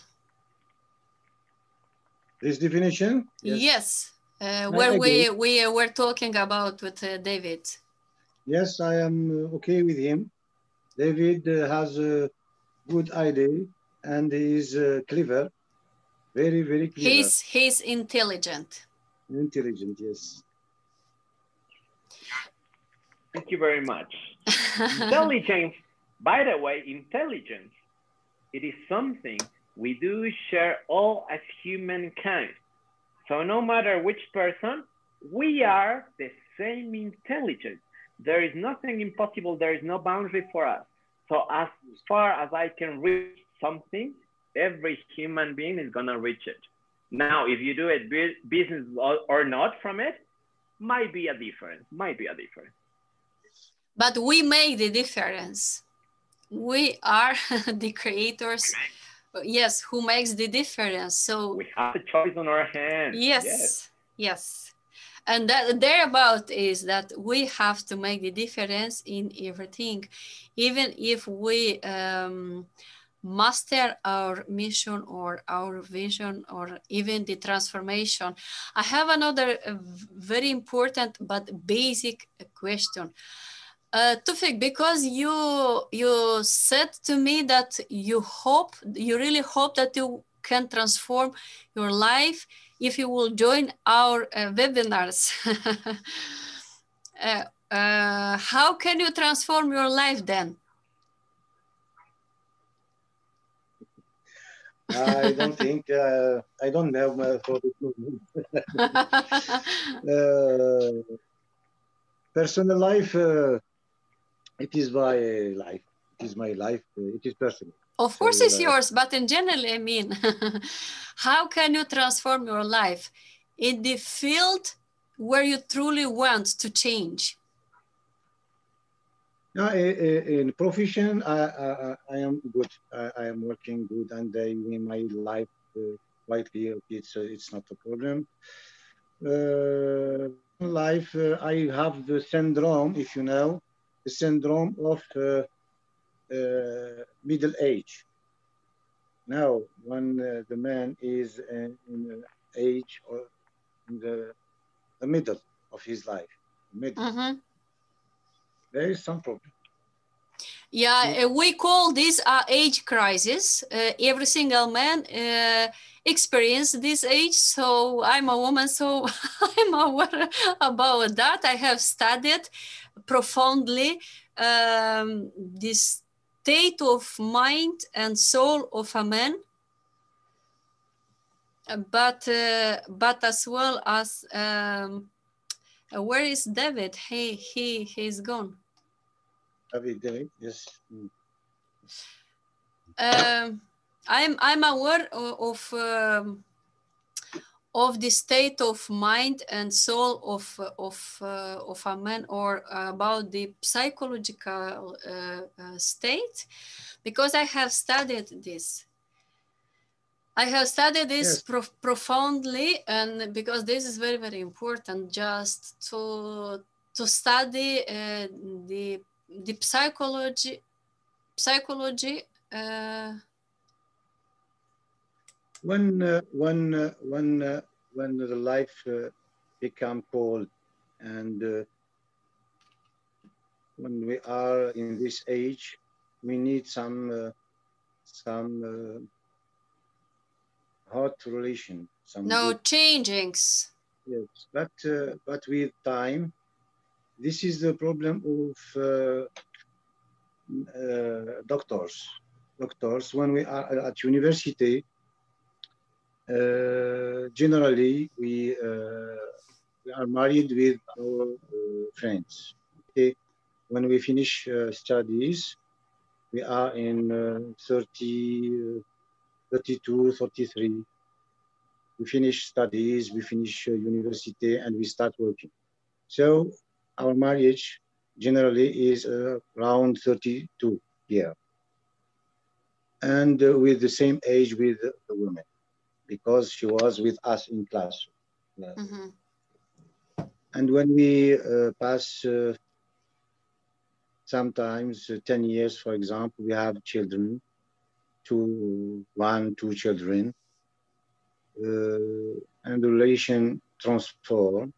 This definition? Yes. yes. Uh, where we, we were talking about with uh, David. Yes, I am uh, okay with him. David uh, has a good idea and he is uh, clever, very, very clever. He's, he's intelligent. Intelligent, yes. Thank you very much. intelligence, by the way, intelligence, it is something we do share all as humankind. So no matter which person, we are the same intelligence. There is nothing impossible. There is no boundary for us. So as far as I can reach something, every human being is gonna reach it. Now, if you do it business or not from it, might be a difference, might be a difference. But we make the difference. We are the creators. Yes, who makes the difference. So we have the choice on our hands. Yes, yes. yes. And that thereabout is that we have to make the difference in everything, even if we um, master our mission or our vision or even the transformation. I have another uh, very important but basic question. Uh, Tufik, because you you said to me that you hope, you really hope that you can transform your life if you will join our uh, webinars. uh, uh, how can you transform your life then? I don't think uh, I don't have my for uh, personal life. Uh, it is my life. It is my life. It is personal. Of so, course, it's yours, but in general, I mean, how can you transform your life in the field where you truly want to change? No, in profession, I, I, I am good. I, I, am working good, and I in my life uh, quite here. It's uh, it's not a problem. Uh, life, uh, I have the syndrome, if you know, the syndrome of uh, middle age. Now, when uh, the man is in, in age or in the, the middle of his life, middle, mm -hmm. there is some problem. Yeah, uh, we call this uh, age crisis. Uh, every single man uh, experience this age. So I'm a woman, so I'm aware about that. I have studied profoundly um, this state of mind and soul of a man but uh, but as well as um, uh, where is David? He he he's gone. David, David, yes. Mm. Um, I'm I'm aware of, of um, of the state of mind and soul of, of, uh, of a man or about the psychological uh, uh, state because I have studied this. I have studied this yes. pro profoundly and because this is very, very important just to, to study uh, the, the psychology, psychology uh, when uh, when uh, when uh, when the life uh, become cold and uh, when we are in this age we need some uh, some hot relation. Some no good, changings. Yes, but uh, but with time, this is the problem of uh, uh, doctors. Doctors, when we are at university, generally we uh, we are married with our uh, friends. Okay, when we finish studies, we are in 30, 32, 33 we finish studies, we finish uh, university, and we start working. So our marriage generally is uh, around 32 year, and uh, with the same age with the woman, because she was with us in class. Mm-hmm. And when we uh, pass uh, sometimes uh, 10 years, for example, we have children, two, one, two children, uh, and the relation transform.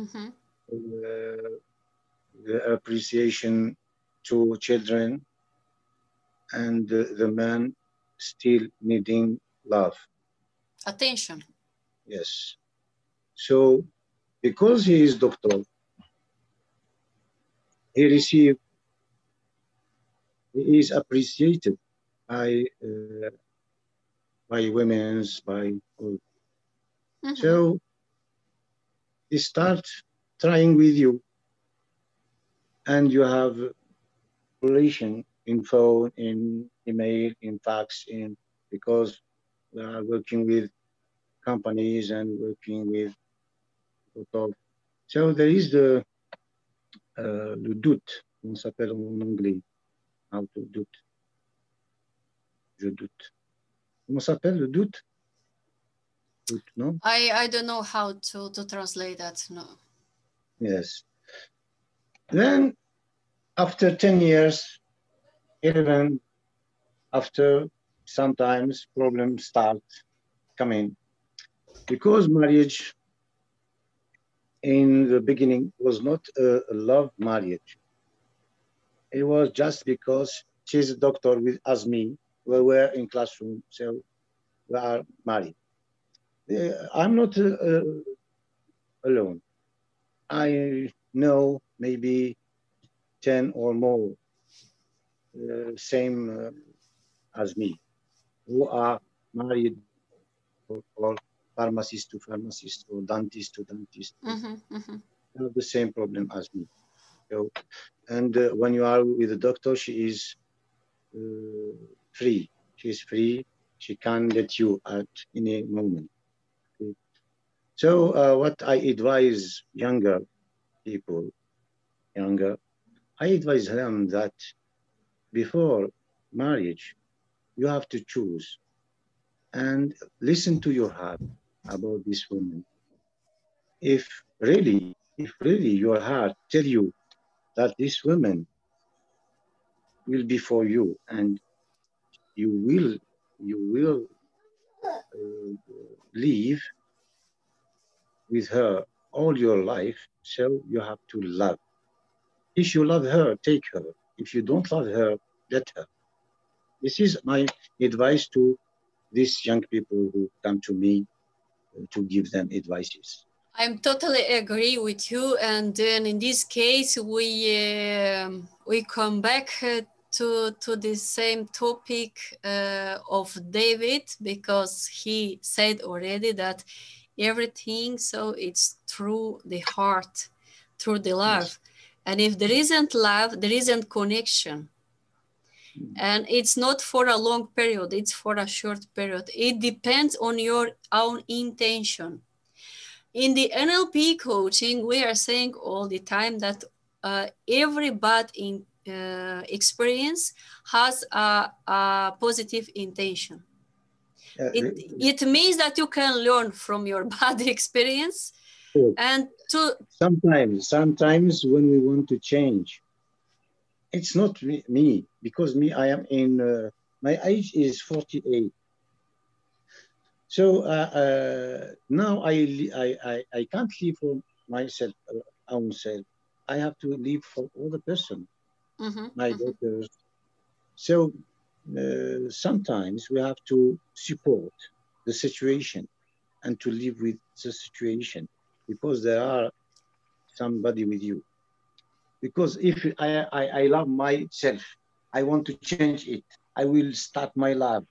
Mm-hmm. Uh, the appreciation to children and the, the man still needing love. Attention. Yes. So because he is doctor, he received, he is appreciated by uh, by women's, by mm-hmm. so he start trying with you and you have relation in phone, in email, in fax, in because are working with companies and working with of, so there is the uh, le doute, on s'appelle en anglais, how to doute. Je doute. Comment s'appelle le doute? doute no? I, I don't know how to, to translate that, no. Yes. Then after 10 years, even after sometimes problems start coming because marriage in the beginning was not a, love marriage. It was just because she's a doctor with as me we were in classroom, so we are married. Uh, I'm not uh, uh, alone. I know maybe 10 or more uh, same uh, as me who are married or, pharmacist to pharmacist or dentist to dentist. Mm-hmm, mm-hmm. Have the same problem as me. So, and uh, when you are with a doctor, she is free. She is free. She can let you at any moment. Okay. So uh, what I advise younger people, younger, I advise them that before marriage, you have to choose. And listen to your heart about this woman. If really, if really your heart tell you that this woman will be for you and you will you will uh, live with her all your life so you have to love. If you love her take her. If you don't love her let her this is my advice to these young people who come to me uh, to give them advices I'm totally agree with you. And then in this case, we uh, we come back uh, to, to the same topic uh, of David because he said already that everything so it's through the heart through the love yes. and if there isn't love there isn't connection. And it's not for a long period it's for a short period. It depends on your own intention. In the nlp coaching we are saying all the time that uh, every bad in uh, experience has a, a positive intention. It, it means that you can learn from your bad experience and to sometimes sometimes when we want to change it's not me, me because me i am in uh, my age is 48 so uh, uh, now I, I, I i can't live for myself uh, own self i have to live for other person mm-hmm, my mm-hmm. daughters. So uh, sometimes we have to support the situation and to live with the situation because there are somebody with you. Because if I, I, I love myself, I want to change it. I will start my life.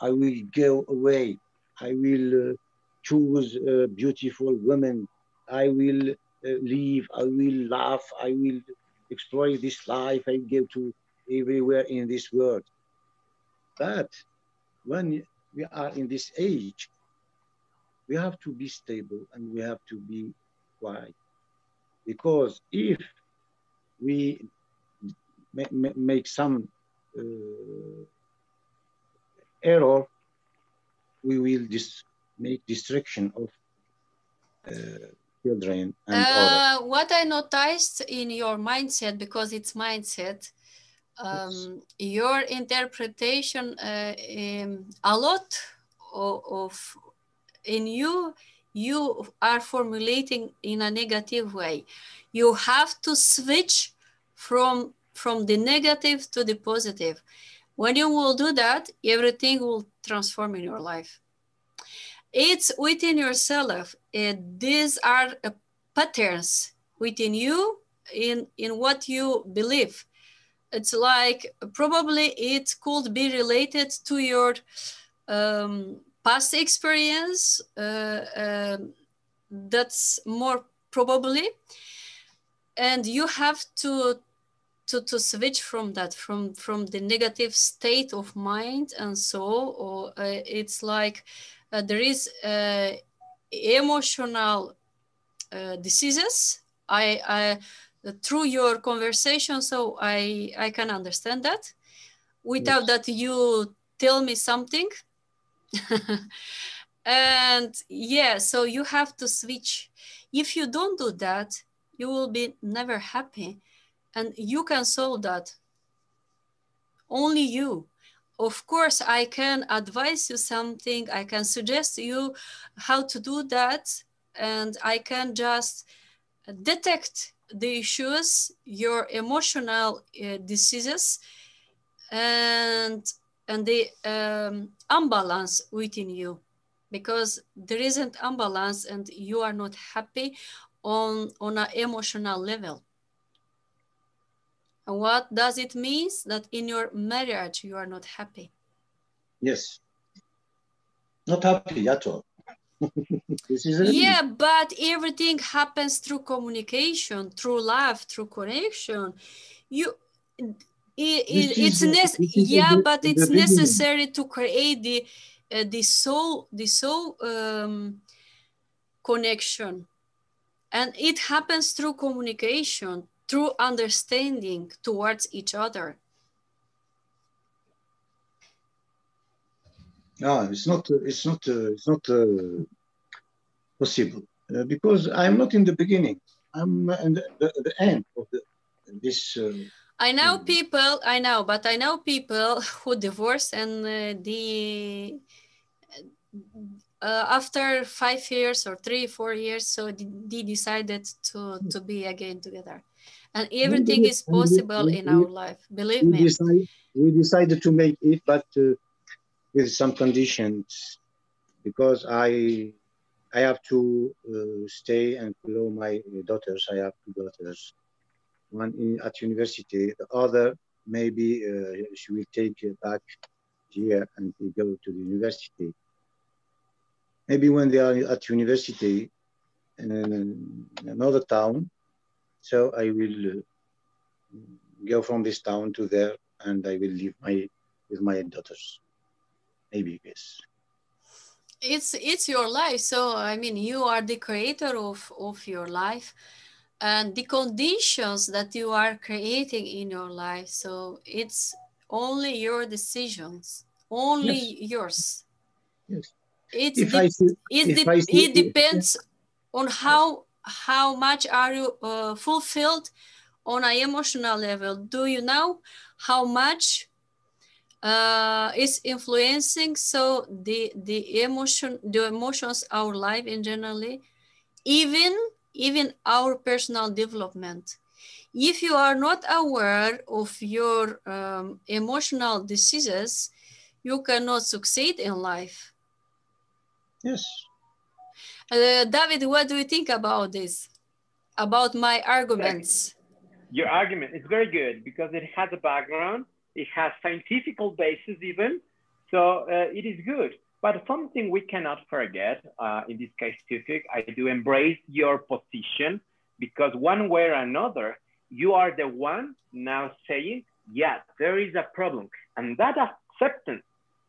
I will go away. I will uh, choose a beautiful women. I will uh, live. I will laugh. I will explore this life. I go to everywhere in this world. But when we are in this age, we have to be stable and we have to be quiet. Because if we make some uh, error, we will dis make destruction of uh, children and uh, What I noticed in your mindset, because it's mindset, um, your interpretation uh, um, a lot of, of, in you you are formulating in a negative way. You have to switch from from the negative to the positive. When you will do that everything will transform in your life. It's within yourself. Uh, these are uh, patterns within you in in what you believe. It's like probably it could be related to your um, past experience uh, that's more probably. And you have to to, to switch from that from from the negative state of mind and so or uh, it's like uh, there is uh, emotional uh, diseases. I i through your conversation so i i can understand that. Without yes. that you tell me something and yeah so you have to switch. If you don't do that you will be never happy. And you can solve that. Only you. Of course i can advise you something. I can suggest you how to do that. And i can just detect the issues, your emotional uh, diseases, and and the um, imbalance within you, because there isn't imbalance and you are not happy on on an emotional level. And what does it mean that in your marriage you are not happy? Yes, not happy at all yeah, but everything happens through communication, through love, through connection. You, it, it, it's ne- yeah, the, but it's necessary to create the uh, the soul, the soul um, connection, and it happens through communication, through understanding towards each other. No, it's not. It's not. Uh, it's not uh, possible uh, because I'm not in the beginning. I'm in the, the, the end of the, this. I know people. I know, but I know people who divorced and uh, the uh, after five years or three, four years, so they decided to to be again together, and everything is possible in our life. Believe we me. Decided, we decided to make it, but uh, with some conditions because I I have to uh, stay and follow my daughters. I have two daughters, one in, at university, the other maybe uh, she will take back here and go to the university. Maybe when they are at university in another town, so I will uh, go from this town to there and I will live my with my daughters. Maybe yes. It's it's your life. So i mean you are the creator of of your life and the conditions that you are creating in your life. So it's only your decisions only yes. yours. Yes. It's if I see, it, I see, it depends on how how much are you uh, fulfilled on an emotional level. Do you know how much uh, is influencing? So the the emotion the emotions our life in generally even even our personal development if you are not aware of your um, emotional diseases you cannot succeed in life Yes. Uh, David, what do you think about this? About my arguments? Your argument is very good because it has a background. It has scientific basis even. So uh, it is good. But something we cannot forget, uh, in this case, Tufik, I do embrace your position because one way or another, you are the one now saying, yeah, there is a problem. And that acceptance,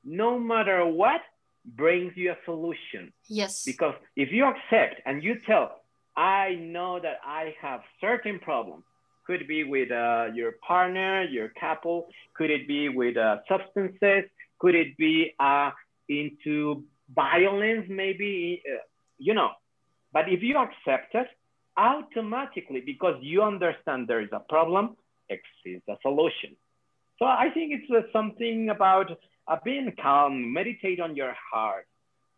no matter what, brings you a solution. Yes. Because if you accept and you tell, I know that I have certain problems, could be with uh, your partner, your couple, could it be with uh, substances, could it be uh, into violence, maybe, uh, you know. But if you accept it, automatically, because you understand there is a problem, exists a solution. So I think it's uh, something about uh, being calm, meditate on your heart.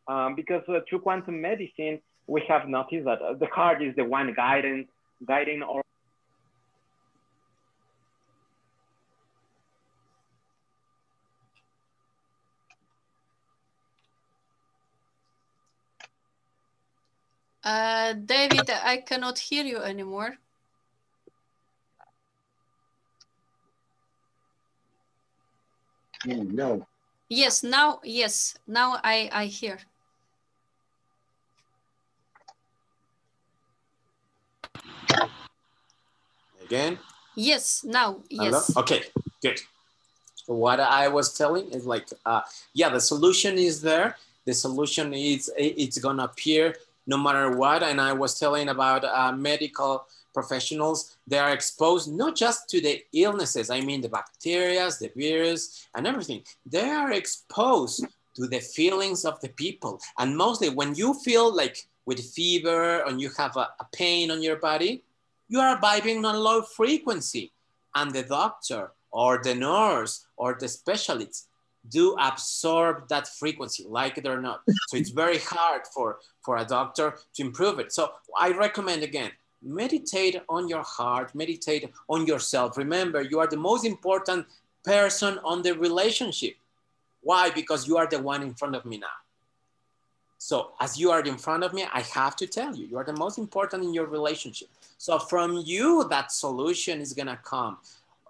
Um, because uh, through quantum medicine, we have noticed that uh, the heart is the one guiding, guiding our Uh, David, I cannot hear you anymore. Mm, no. Yes, now, yes, now I, I hear. Again? Yes, now, Hello? yes. Okay, good. What I was telling is like, uh, yeah, the solution is there. The solution is it's gonna appear no matter what. And I was telling about uh, medical professionals, they are exposed not just to the illnesses, I mean the bacteria, the virus, and everything. They are exposed to the feelings of the people. And mostly when you feel like with fever and you have a, a pain on your body, you are vibing on low frequency. And the doctor or the nurse or the specialist do absorb that frequency, like it or not. So it's very hard for, for a doctor to improve it. So I recommend again, meditate on your heart, meditate on yourself. Remember, you are the most important person on the relationship. Why? Because you are the one in front of me now. So as you are in front of me, I have to tell you, you are the most important in your relationship. So from you, that solution is gonna come.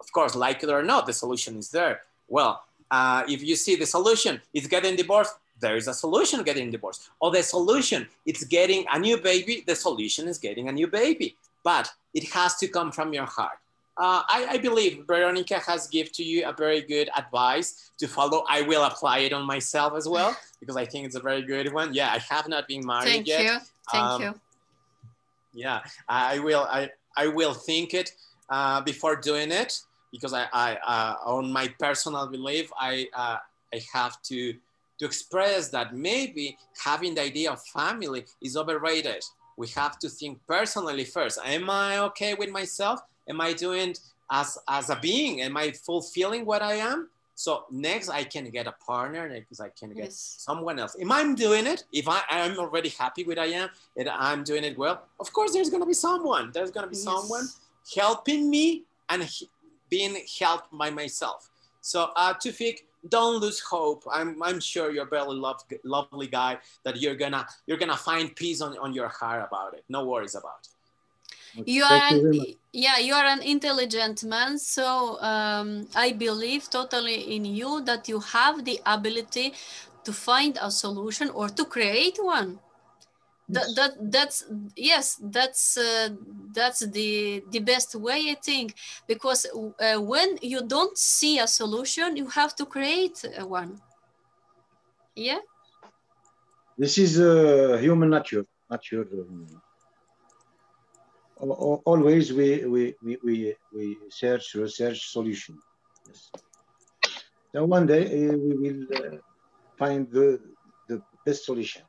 Of course, like it or not, the solution is there. Well, uh, if you see the solution is getting divorced, there is a solution getting divorced. Or the solution it's getting a new baby, the solution is getting a new baby. But it has to come from your heart. Uh, I, I, believe Veronica has given to you a very good advice to follow. I will apply it on myself as well because I think it's a very good one. Yeah, I have not been married Thank yet. you. Thank Um, you. yeah i will i i will think it uh, before doing it because i i uh, on my personal belief i uh, i have to to express that maybe having the idea of family is overrated we have to think personally first am i okay with myself am i doing as as a being am i fulfilling what i am so next i can get a partner next i can get Yes. someone else. If I'm doing it, if I, I'm already happy with I am and I'm doing it well, of course there's gonna be someone. There's gonna be someone helping me and he- being helped by myself. So uh, Tufik, don't lose hope. I'm, I'm sure you're a very love, lovely guy that you're gonna you're gonna find peace on, on your heart about it. No worries about it. You are Thank you an, yeah, you are an intelligent man. So um, I believe totally in you that you have the ability to find a solution or to create one. That, that that's yes that's uh, that's the the best way i think because uh, when you don't see a solution you have to create one yeah This is uh, human nature. Nature. um, al- al- always we, we, we, we, we search, research solution. Yes. So one day uh, we will uh, find the, the best solution.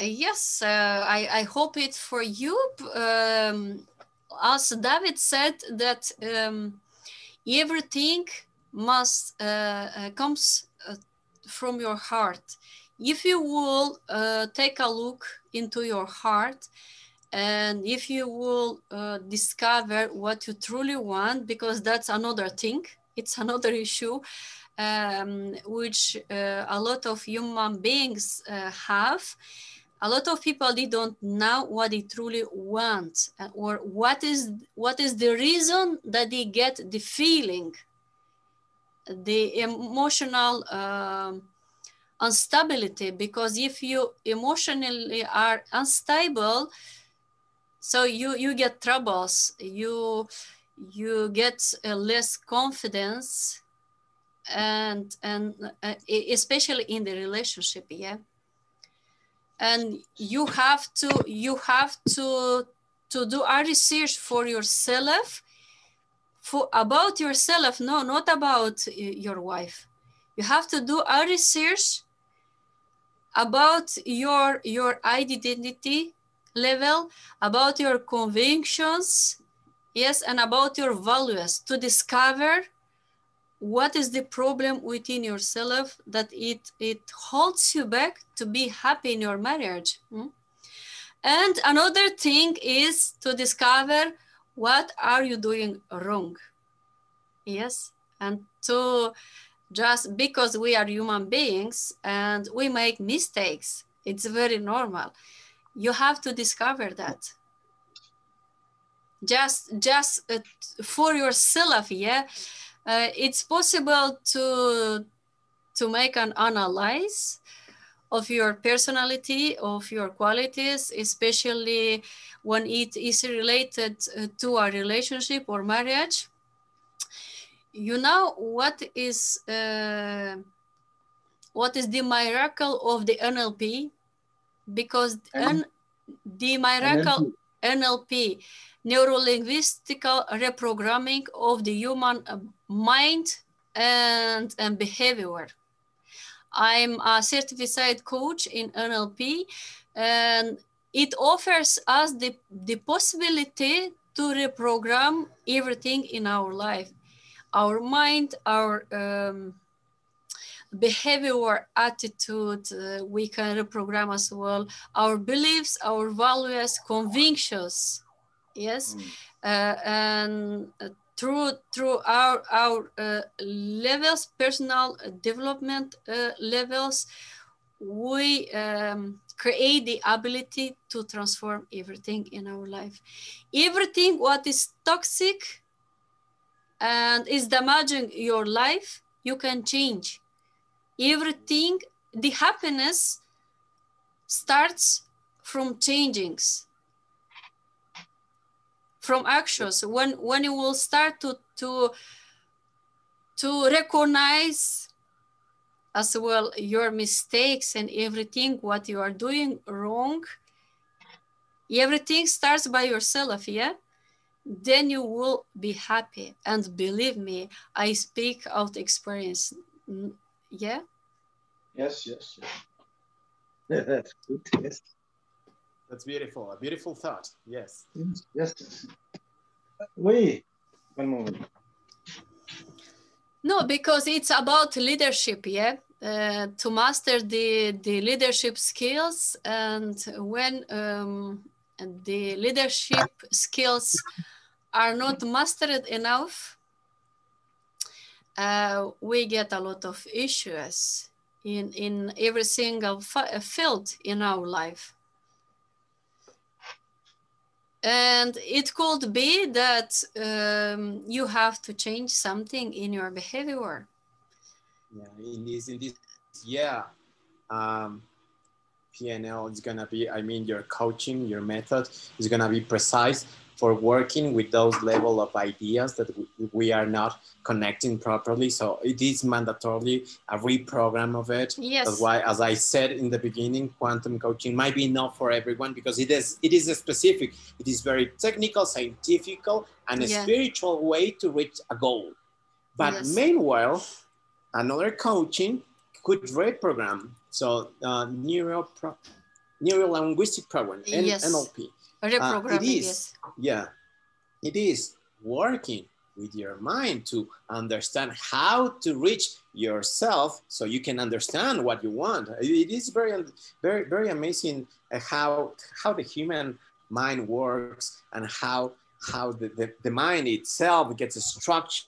Yes, uh, I, I hope it for you. Um, as David said, that um, everything must uh, uh, comes uh, from your heart. If you will uh, take a look into your heart, and if you will uh, discover what you truly want, because that's another thing, it's another issue. um, which uh, a lot of human beings uh, have, a lot of people they don't know what they truly want uh, or what is what is the reason that they get the feeling the emotional um, instability. Because if you emotionally are unstable so you you get troubles you you get uh, less confidence and and uh, especially in the relationship yeah and you have to you have to to do a research for yourself for about yourself no not about your wife. You have to do a research about your your identity level about your convictions yes and about your values to discover what is the problem within yourself that it it holds you back to be happy in your marriage? Hmm? and another thing is to discover what are you doing wrong. Yes and to just because we are human beings and we make mistakes it's very normal. You have to discover that. Just just uh, for yourself yeah uh, it's possible to to make an analyze of your personality of your qualities especially when it is related uh, to a relationship or marriage. You know what is uh, what is the miracle of the nlp because the miracle NLP. Neuro-linguistical reprogramming of the human uh, mind and, and behavior. I'm a certified coach in NLP and it offers us the, the possibility to reprogram everything in our life, our mind, our um, behavior, attitude, uh, we can reprogram as well, our beliefs, our values, convictions, yes, mm. uh, and uh, through through our our uh, levels, personal development uh, levels, we um, create the ability to transform everything in our life. Everything what is toxic and is damaging your life, you can change. Everything, the happiness starts from changings from actions. When when you will start to to to recognize as well your mistakes and everything what you are doing wrong everything starts by yourself yeah? Then you will be happy. And believe me i speak out experience yeah yes yes, yes. that's good yes that's beautiful. A beautiful thought. Yes. Yes. Wait, one moment. No, because it's about leadership, yeah. Uh, to master the the leadership skills, and when um, the leadership skills are not mastered enough, uh, we get a lot of issues in in every single field in our life. And it could be that um, you have to change something in your behavior. Yeah, in this, in this, yeah. Um, PNL is gonna be, I mean, your coaching, your method is gonna be precise for working with those level of ideas that we are not connecting properly. So it is mandatorily a reprogram of it. Yes. That's why, as I said in the beginning, quantum coaching might be not for everyone because it is it is a specific. It is very technical, scientific, and a yeah. spiritual way to reach a goal. But yes. meanwhile, another coaching could reprogram. So uh, neuro neuro linguistic program, yes. NLP Reprogramming, uh, it is, yes. Yeah, it is working with your mind to understand how to reach yourself so you can understand what you want. It is very, very, very amazing how, how the human mind works and how, how the, the, the mind itself gets a structure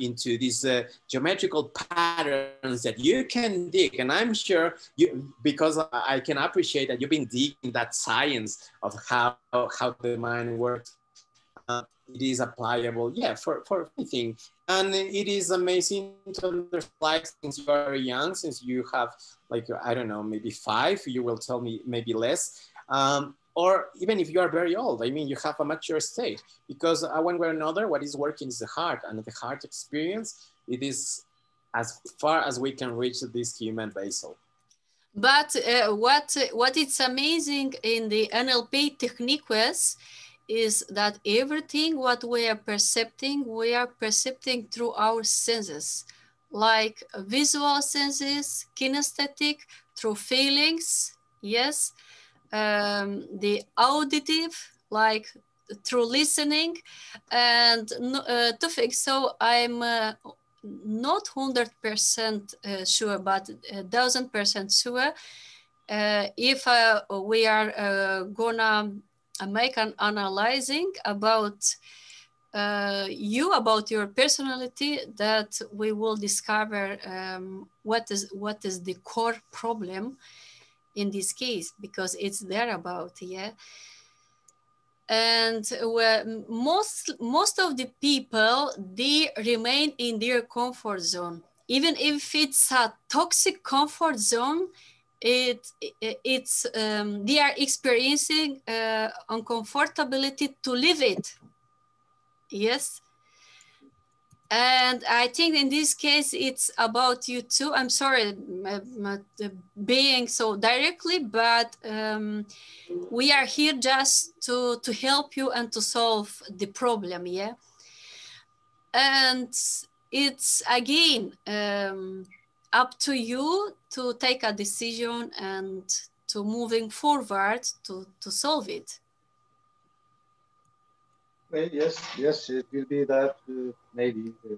into these uh, geometrical patterns that you can dig. And I'm sure you, because I can appreciate that you've been digging that science of how, how the mind works. Uh, it is applicable, yeah, for, for anything. And it is amazing to understand since you are young, since you have like, I don't know, maybe five, you will tell me maybe less. Um, or even if you are very old, I mean, you have a mature state because uh, one way or another, what is working is the heart and the heart experience. It is as far as we can reach this human basal. But uh, what what is amazing in the NLP techniques is that everything what we are perceiving, we are perceiving through our senses, like visual senses, kinesthetic, through feelings, yes, um, the auditive, like through listening, and uh, to fix. So I'm uh, not hundred percent uh, sure, but thousand percent sure. Uh, if uh, we are gonna make an analyzing about uh, you about your personality that we will discover um, what is what is the core problem in this case because it's there about yeah. And most most of the people they remain in their comfort zone. Even if it's a toxic comfort zone it, it it's um, they are experiencing uh, uncomfortability to live it. Yes and I think in this case, it's about you too. I'm sorry being so directly, but um, we are here just to, to help you and to solve the problem, yeah? And it's again um, up to you to take a decision and to moving forward to, to solve it. Yes, yes, it will be that uh, maybe uh,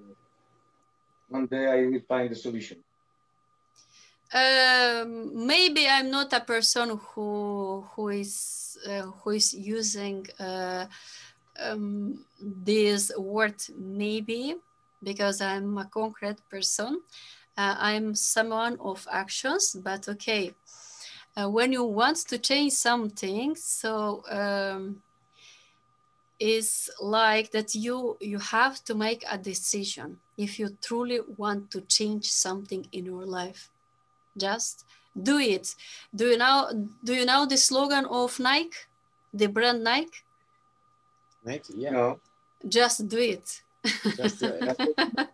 one day I will find a solution. Um, maybe I'm not a person who who is uh, who is using uh, um, this word maybe because I'm a concrete person. Uh, I'm someone of actions, but okay. Uh, when you want to change something, so um, is like that you you have to make a decision if you truly want to change something in your life. Just do it. Do you know do you know the slogan of nike? The brand nike? Nike yeah. No. just do it. Just do it.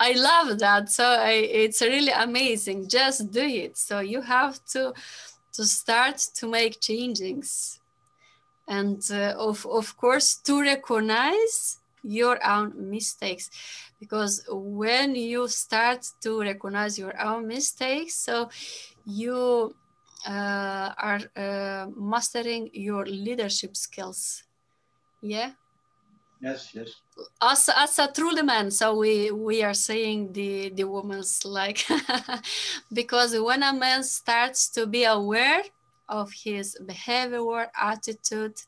I love that. So I, it's really amazing. Just do it. So you have to to start to make changes and uh, of, of course to recognize your own mistakes. Because when you start to recognize your own mistakes so you uh, are uh, mastering your leadership skills. Yeah? Yes yes. As, as a truly man so we we are saying the the woman's like because when a man starts to be aware of his behavior, attitude,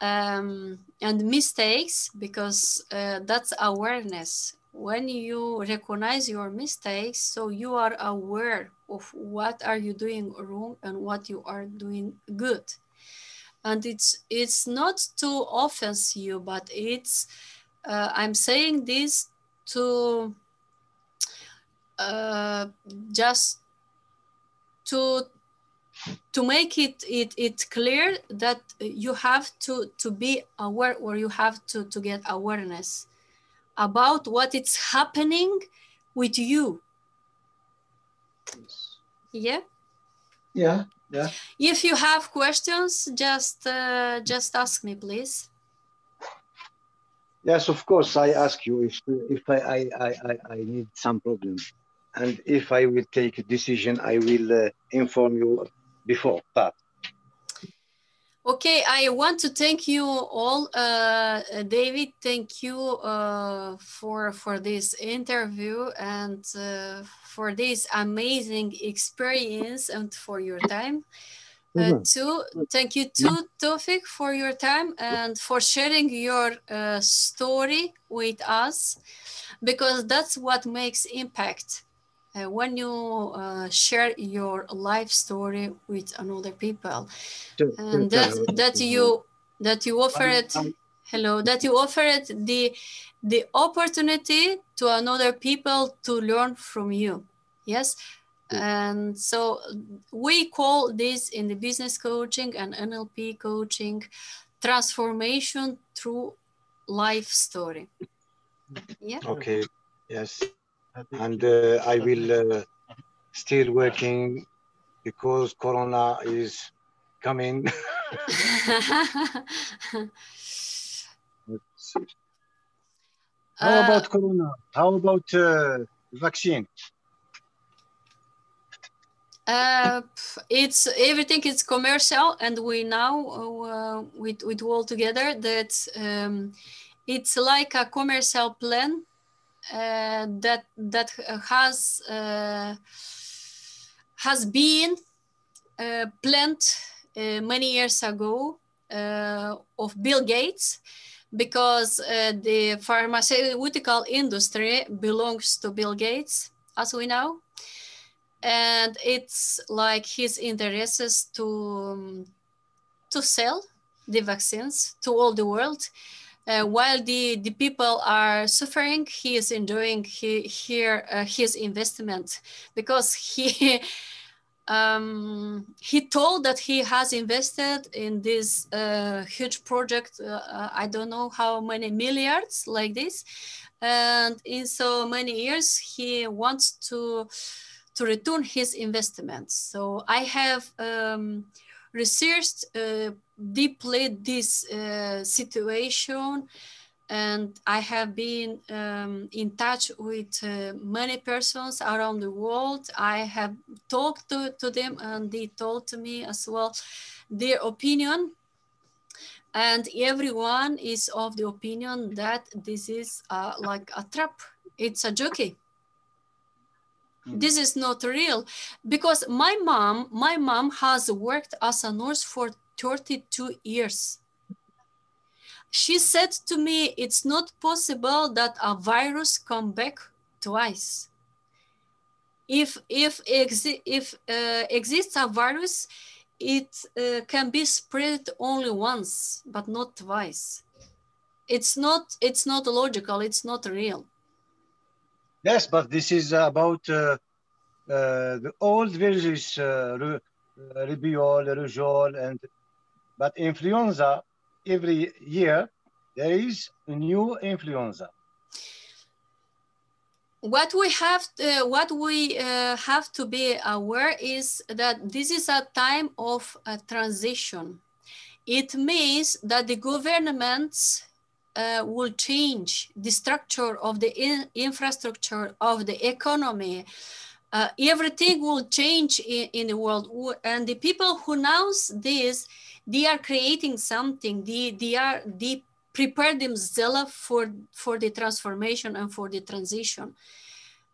um, and mistakes because uh, that's awareness. When you recognize your mistakes, so you are aware of what are you doing wrong and what you are doing good. And it's it's not to offense you, but it's uh, I'm saying this to uh, just to to make it, it, it clear that you have to, to be aware or you have to, to get awareness about what is happening with you. Yeah? Yeah, yeah. If you have questions, just uh, just ask me, please. Yes, of course. I ask you if if I I, I, I need some problem, and if I will take a decision, I will uh, inform you before that. Okay, I want to thank you all, uh, David. Thank you uh, for for this interview and uh, for this amazing experience and for your time. uh, too. Thank you too, Tofik, for your time and for sharing your uh, story with us, because that's what makes impact. Uh, when you uh, share your life story with another people, and that that you that you offer it. Hello, that you offer it the the opportunity to another people to learn from you. Yes, and so we call this in the business coaching and NLP coaching transformation through life story. Yeah. Okay. Yes. And uh, I will uh, still working because Corona is coming. How about uh, Corona? How about uh, vaccine? Uh, it's everything is commercial, and we now uh, with with all together that um, it's like a commercial plan uh, that that has uh, has been uh, planned uh, many years ago of Bill Gates because the pharmaceutical industry belongs to Bill Gates, as we know. And it's like his interests to um, to sell the vaccines to all the world uh, while the, the people are suffering, he is enjoying he, here uh, his investment because he um, he told that he has invested in this uh, huge project. Uh, I don't know how many milliards like this, and in so many years he wants to to return his investments. So I have um, researched uh, deeply this uh, situation and I have been um, in touch with uh, many persons around the world. I have talked to, to them and they told to me as well their opinion. And everyone is of the opinion that this is uh, like a trap. It's a joke Hmm. this is not real because my mom my mom has worked as a nurse for 32 years. She said to me it's not possible that a virus come back twice. If if exi if uh, exists a virus it uh, can be spread only once but not twice. It's not it's not logical it's not real. Yes, but this is about uh, uh, the old viruses, uh, rubeole, rougeole, and but influenza every year there is a new influenza. What we have, to, what we uh, have to be aware is that this is a time of a transition. It means that the governments uh, will change the structure of the in infrastructure of the economy. Uh, everything will change in, in, the world. And the people who knows this, they are creating something. They, they are they prepare themselves for, for the transformation and for the transition.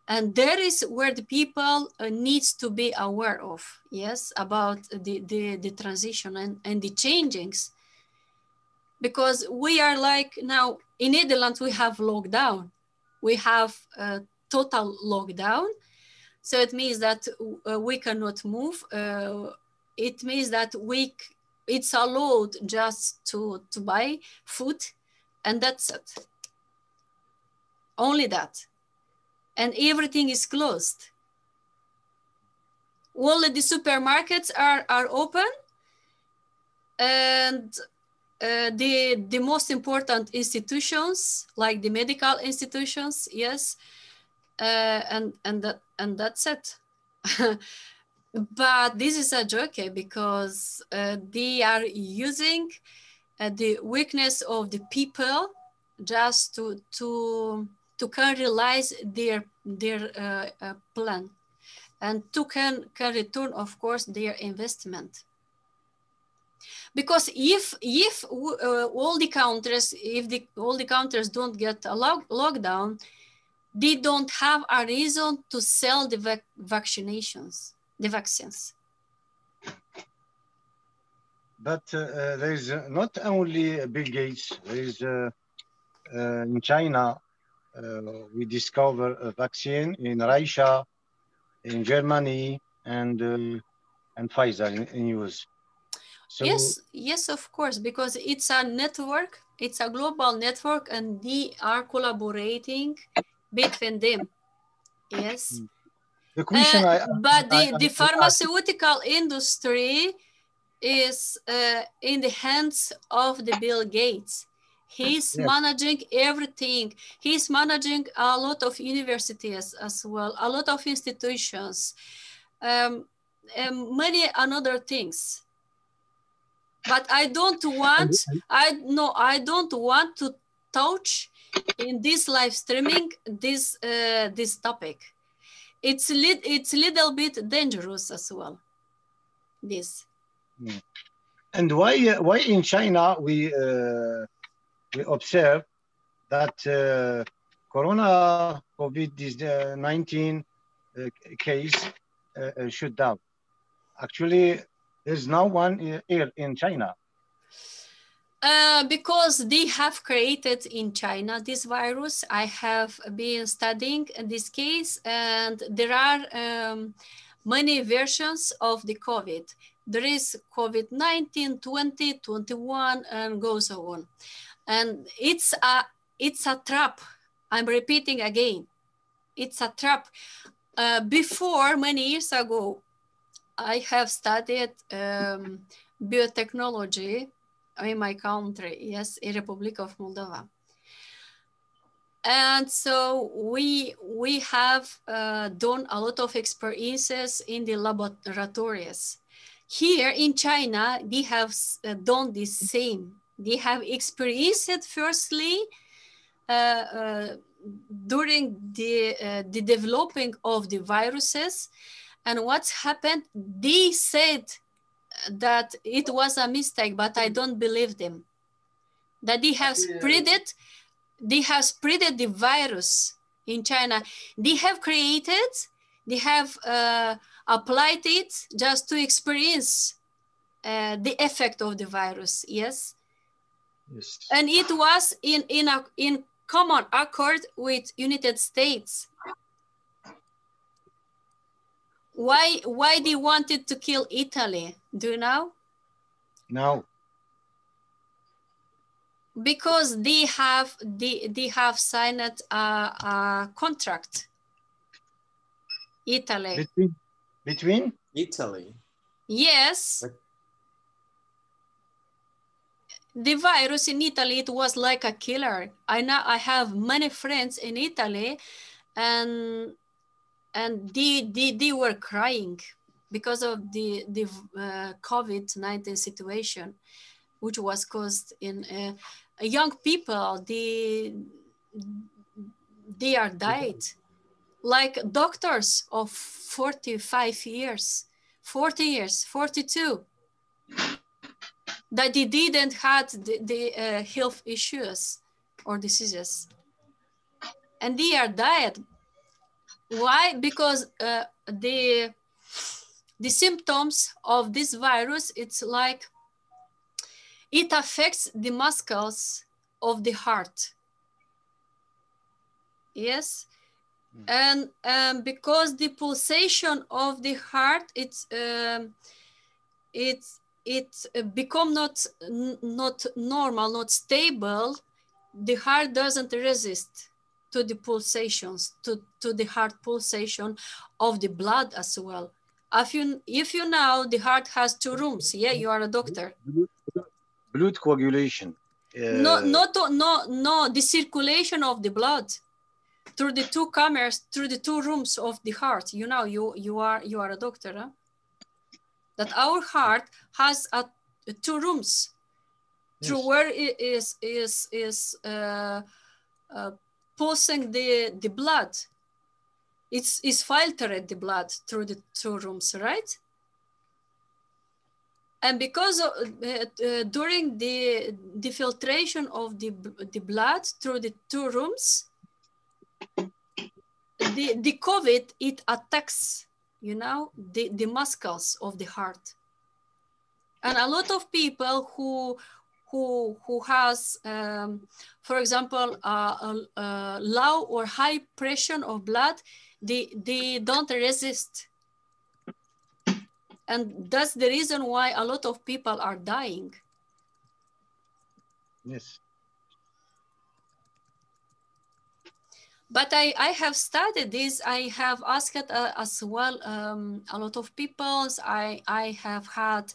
And there is where the people uh, needs to be aware of, yes, about the, the, the transition and, and the changings because we are like now in Netherlands, we have lockdown. We have a total lockdown. So it means that uh, we cannot move. Uh, it means that we it's allowed just to, to buy food and that's it. Only that. And everything is closed. All the supermarkets are, are open and uh, the, the most important institutions, like the medical institutions, yes, uh, and, and, that, and that's it. but this is a joke eh, because uh, they are using uh, the weakness of the people just to, to, to can realize their, their uh, plan. And to can, can return, of course, their investment. Because if if uh, all the countries if the all the countries don't get a lock, lockdown they don't have a reason to sell the vac vaccinations the vaccines but uh, there is uh, not only Bill Gates. There is uh, uh, in China. Uh, we discover a vaccine in Russia, in Germany, and uh, and Pfizer in, in US. So, yes, yes, of course, because it's a network. It's a global network, and they are collaborating between them. Yes. Hmm. The question uh, I, but the, I, the pharmaceutical industry is uh, in the hands of the Bill Gates. He's yes. managing everything. He's managing a lot of universities as well, a lot of institutions, um, and many another things. But I don't want, I no, I don't want to touch in this live streaming this uh, this topic. It's lit, it's a little bit dangerous as well. This. Hmm. And why why in China we uh, we observe that uh, Corona COVID nineteen uh, case uh, uh, shut down. Actually, there's no one here in China. Uh, because they have created in China this virus. I have been studying this case and there are um, many versions of the COVID. There is COVID-19, 20, 21 and goes on. And it's a, it's a trap. I'm repeating again. It's a trap. Uh, before, many years ago, I have studied um, biotechnology in my country, yes, in Republic of Moldova. And so we, we have uh, done a lot of experiences in the laboratories. Here in China, they have uh, done the same. They have experienced firstly uh, uh during the, uh, the developing of the viruses. And what's happened, they said that it was a mistake, but I don't believe them. That they have spread it, they have spread the virus in China. They have created, they have uh, applied it just to experience uh, the effect of the virus. Yes. Yes. And it was in in a in common accord with United States. Why why they wanted to kill Italy? Do you know? No. Because they have they, they have signed a, a contract. Italy. Between between Italy. Yes. The virus in Italy, it was like a killer. I know I have many friends in Italy and and they, they, they were crying because of the, the uh, COVID-19 situation, which was caused in uh, young people, they, they are died. Like doctors of 45 years, 40 years, 42, that they didn't had the, the uh, health issues or diseases. And they are died why? Because uh, the, the symptoms of this virus, it's like it affects the muscles of the heart. Yes. Mm. And um, because the pulsation of the heart, it's, um, it's, it become not, not normal, not stable, the heart doesn't resist to the pulsations, to, to the heart pulsation of the blood as well. If you, if you know the heart has two rooms, yeah, you are a doctor. Blood coagulation. Uh, no, not, no, no, the circulation of the blood through the two cameras, through the two rooms of the heart. You know, you, you, are, you are a doctor, huh? That our heart has a, two rooms yes. through where it is, is, is uh, uh, pulsing the, the blood. It's, it's filtered the blood through the two rooms, right? And because of, uh, uh, during the, the filtration of the, the blood through the two rooms, the, the COVID, it attacks, you know, the, the muscles of the heart. and a lot of people who who who has um, for example uh, a, a low or high pressure of blood they they don't resist and that's the reason why a lot of people are dying Yes. but I, I have studied this. I have asked uh, as well um, a lot of people. I, I have had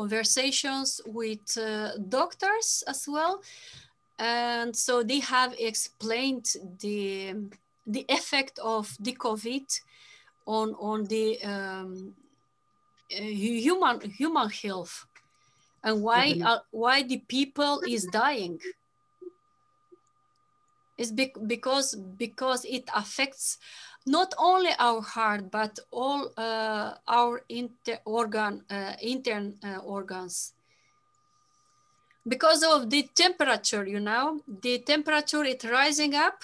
conversations with uh, doctors as well. And so they have explained the, the effect of the COVID on, on the um, uh, human, human health and why, Mhm. uh, why the people is dying. It's bec because because it affects not only our heart but all uh, our inter organ uh, intern uh, organs. Because of the temperature, you know, the temperature is rising up,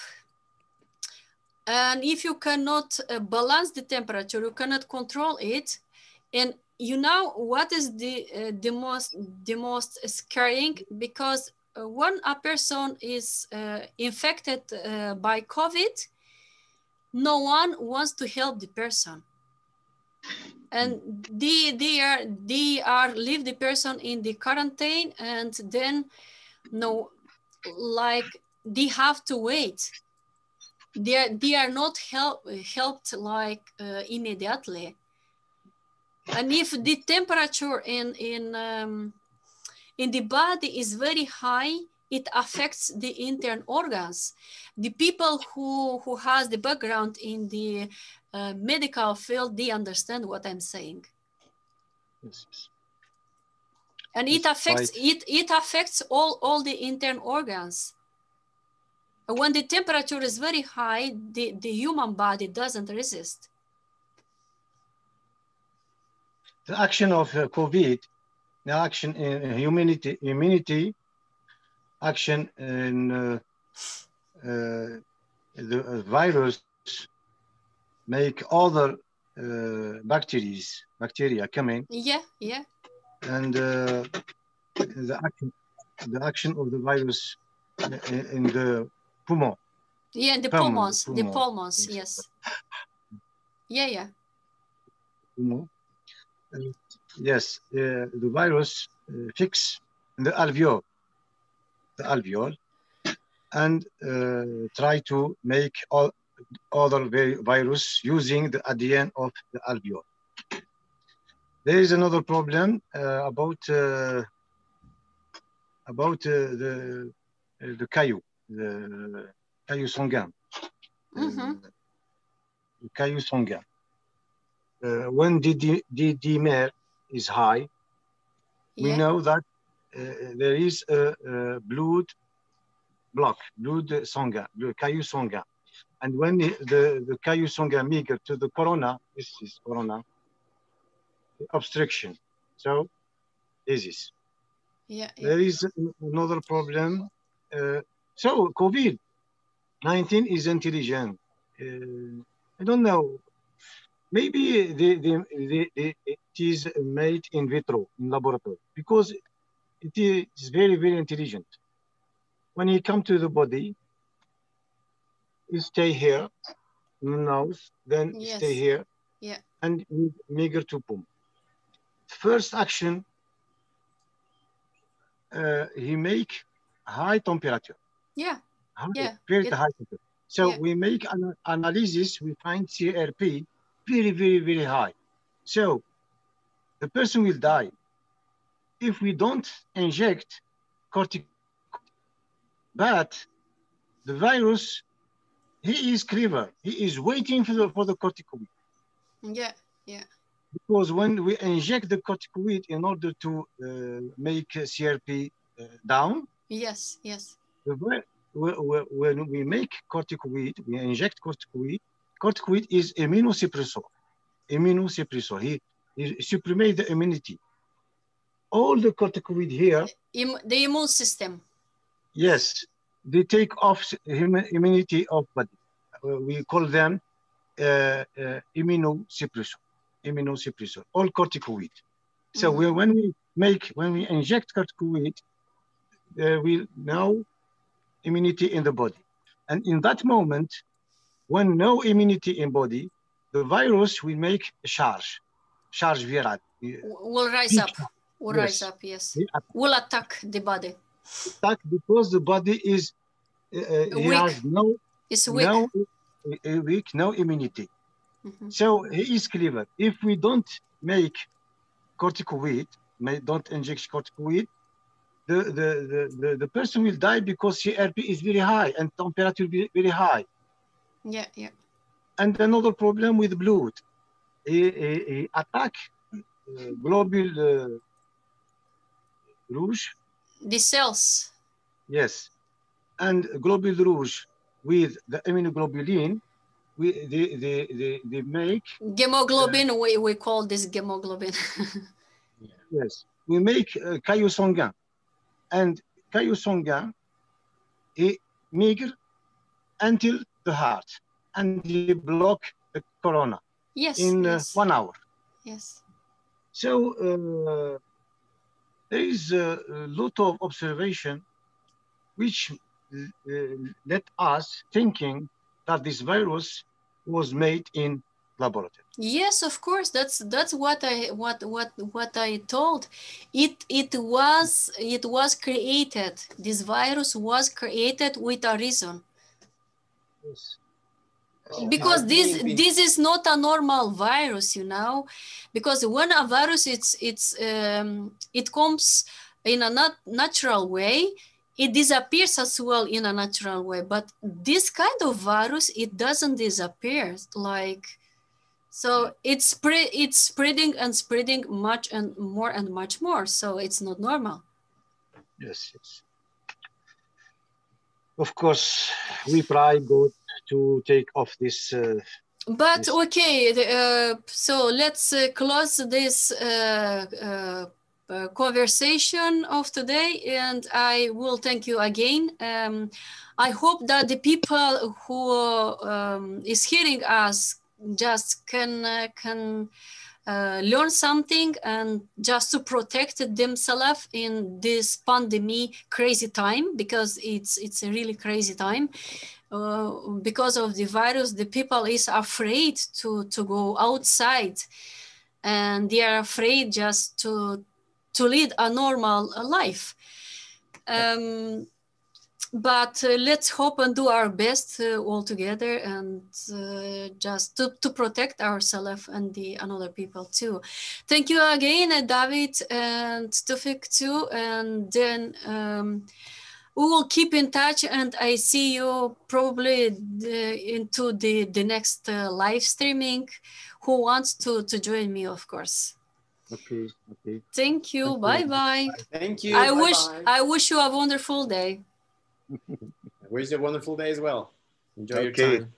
and if you cannot uh, balance the temperature, you cannot control it, and you know what is the uh, the most the most scaring? Because uh, when a person is uh, infected uh, by COVID, no one wants to help the person. And they, they are they are leave the person in the quarantine and then no like they have to wait. They are, they are not help, helped like uh, immediately. And if the temperature in in um, in the body is very high, it affects the internal organs. The people who, who has the background in the uh, medical field, they understand what I'm saying. Yes. yes. And it affects, it, it affects all, all the internal organs. When the temperature is very high, the, the human body doesn't resist. The action of uh, COVID, the action in humanity, immunity, action in uh, uh, the uh, virus make other uh, bacteria, bacteria in. Yeah, yeah, and uh, the action, the action of the virus in, in the pulmon. yeah, the Pulmon, pulmons, the pulmon, pulmons, yes. Yeah, yeah, pulmon. And yes, uh, the virus uh, fix the alveol, the alveol, and uh, try to make all other virus using the ADN of the alveol. There is another problem uh, about uh, about uh, the the caillou, the caillou sanguin. Mhm. Uh, the caillou sanguin. Uh, when the D- D- dimer is high, we know that there is a, a blood block, blood le caillou sanguin. And when the, the, the caillou sanguin migrate to the corona, this is corona, obstruction. So this is. yeah, yeah. There is another problem. Uh, so COVID-19 is intelligent. Uh, I don't know. Maybe it is made in vitro, in laboratory, because it is very, very intelligent. When he come to the body, he stay here, nose, then Yes. stay here, Yeah. and migrate to pum. First action, uh, he make high temperature. Yeah, high, Yeah, very it- high temperature. So yeah. we make an analysis, we find CRP very, very, very high. So the person will die if we don't inject cortic. But the virus, he is clever. He is waiting for the for the corticoid yeah, yeah. because when we inject the corticoid in order to uh, make CRP uh, down, yes, yes, the vi- wh- wh- when we make corticoid, we inject corticoid. Corticoid is immunosuppressor. Immunosuppressor. He, he supprime the immunity. All the corticoid here, the immune system. yes, they take off immunity of body. Uh, we call them uh, uh, immunosuppressor. Immunosuppressor. All corticoid. So we, when we make, when we inject corticoid, there will know immunity in the body. And in that moment, when no immunity in body, the virus will make a charge, charge viral. Will rise up. Will yes. rise up, yes. Will attack the body. Attack because the body is uh, he has no, it's weak. no weak, no immunity. Mm -hmm. So he is clever. If we don't make corticoid, may, don't inject corticoid, the, the, the, the, the person will die because CRP is very high and temperature will be very high. Yeah, yeah. And another problem with blood, he, attack uh, globule uh, rouge. The cells. Yes, and globule rouge with the immunoglobulin, we they they they, they make hemoglobin. Uh, we we call this hemoglobin. yes, we make uh, caillot sanguin, and caillot sanguin, it migre until the heart, and they block the corona. Yes. In uh, yes. Uh, one hour. Yes. So uh, there is a, lot of observation which uh, let us thinking that this virus was made in laboratory. Yes, of course. That's that's what I what what what I told. It it was it was created. This virus was created with a reason. Yes. Because this this is not a normal virus, you know, because when a virus it's it's um, it comes in a not natural way, it disappears as well in a natural way. But this kind of virus, it doesn't disappear. Like so it's spread it's spreading and spreading much and more and much more. So it's not normal. Yes, yes. Of course, we try God to take off this. Uh, but this. okay, uh, so let's uh, close this uh, uh, uh, conversation of today, and I will thank you again. Um, I hope that the people who um, is hearing us just can uh, can uh, learn something and just to protect themselves in this pandemic crazy time because it's it's a really crazy time. Uh, because of the virus the people is afraid to to go outside. And they are afraid just to to lead a normal life. Um, but uh, let's hope and do our best uh, all together and uh, just to, to protect ourselves and the another people too. Thank you again uh, david and tufik too. And then um, we will keep in touch and i see you probably the, into the the next uh, live streaming. Who wants to to join me of course. Okay okay. Thank you. Thank bye you. bye thank you. I bye wish bye. i wish you a wonderful day. I wish you a wonderful day as well. Enjoy okay. your time.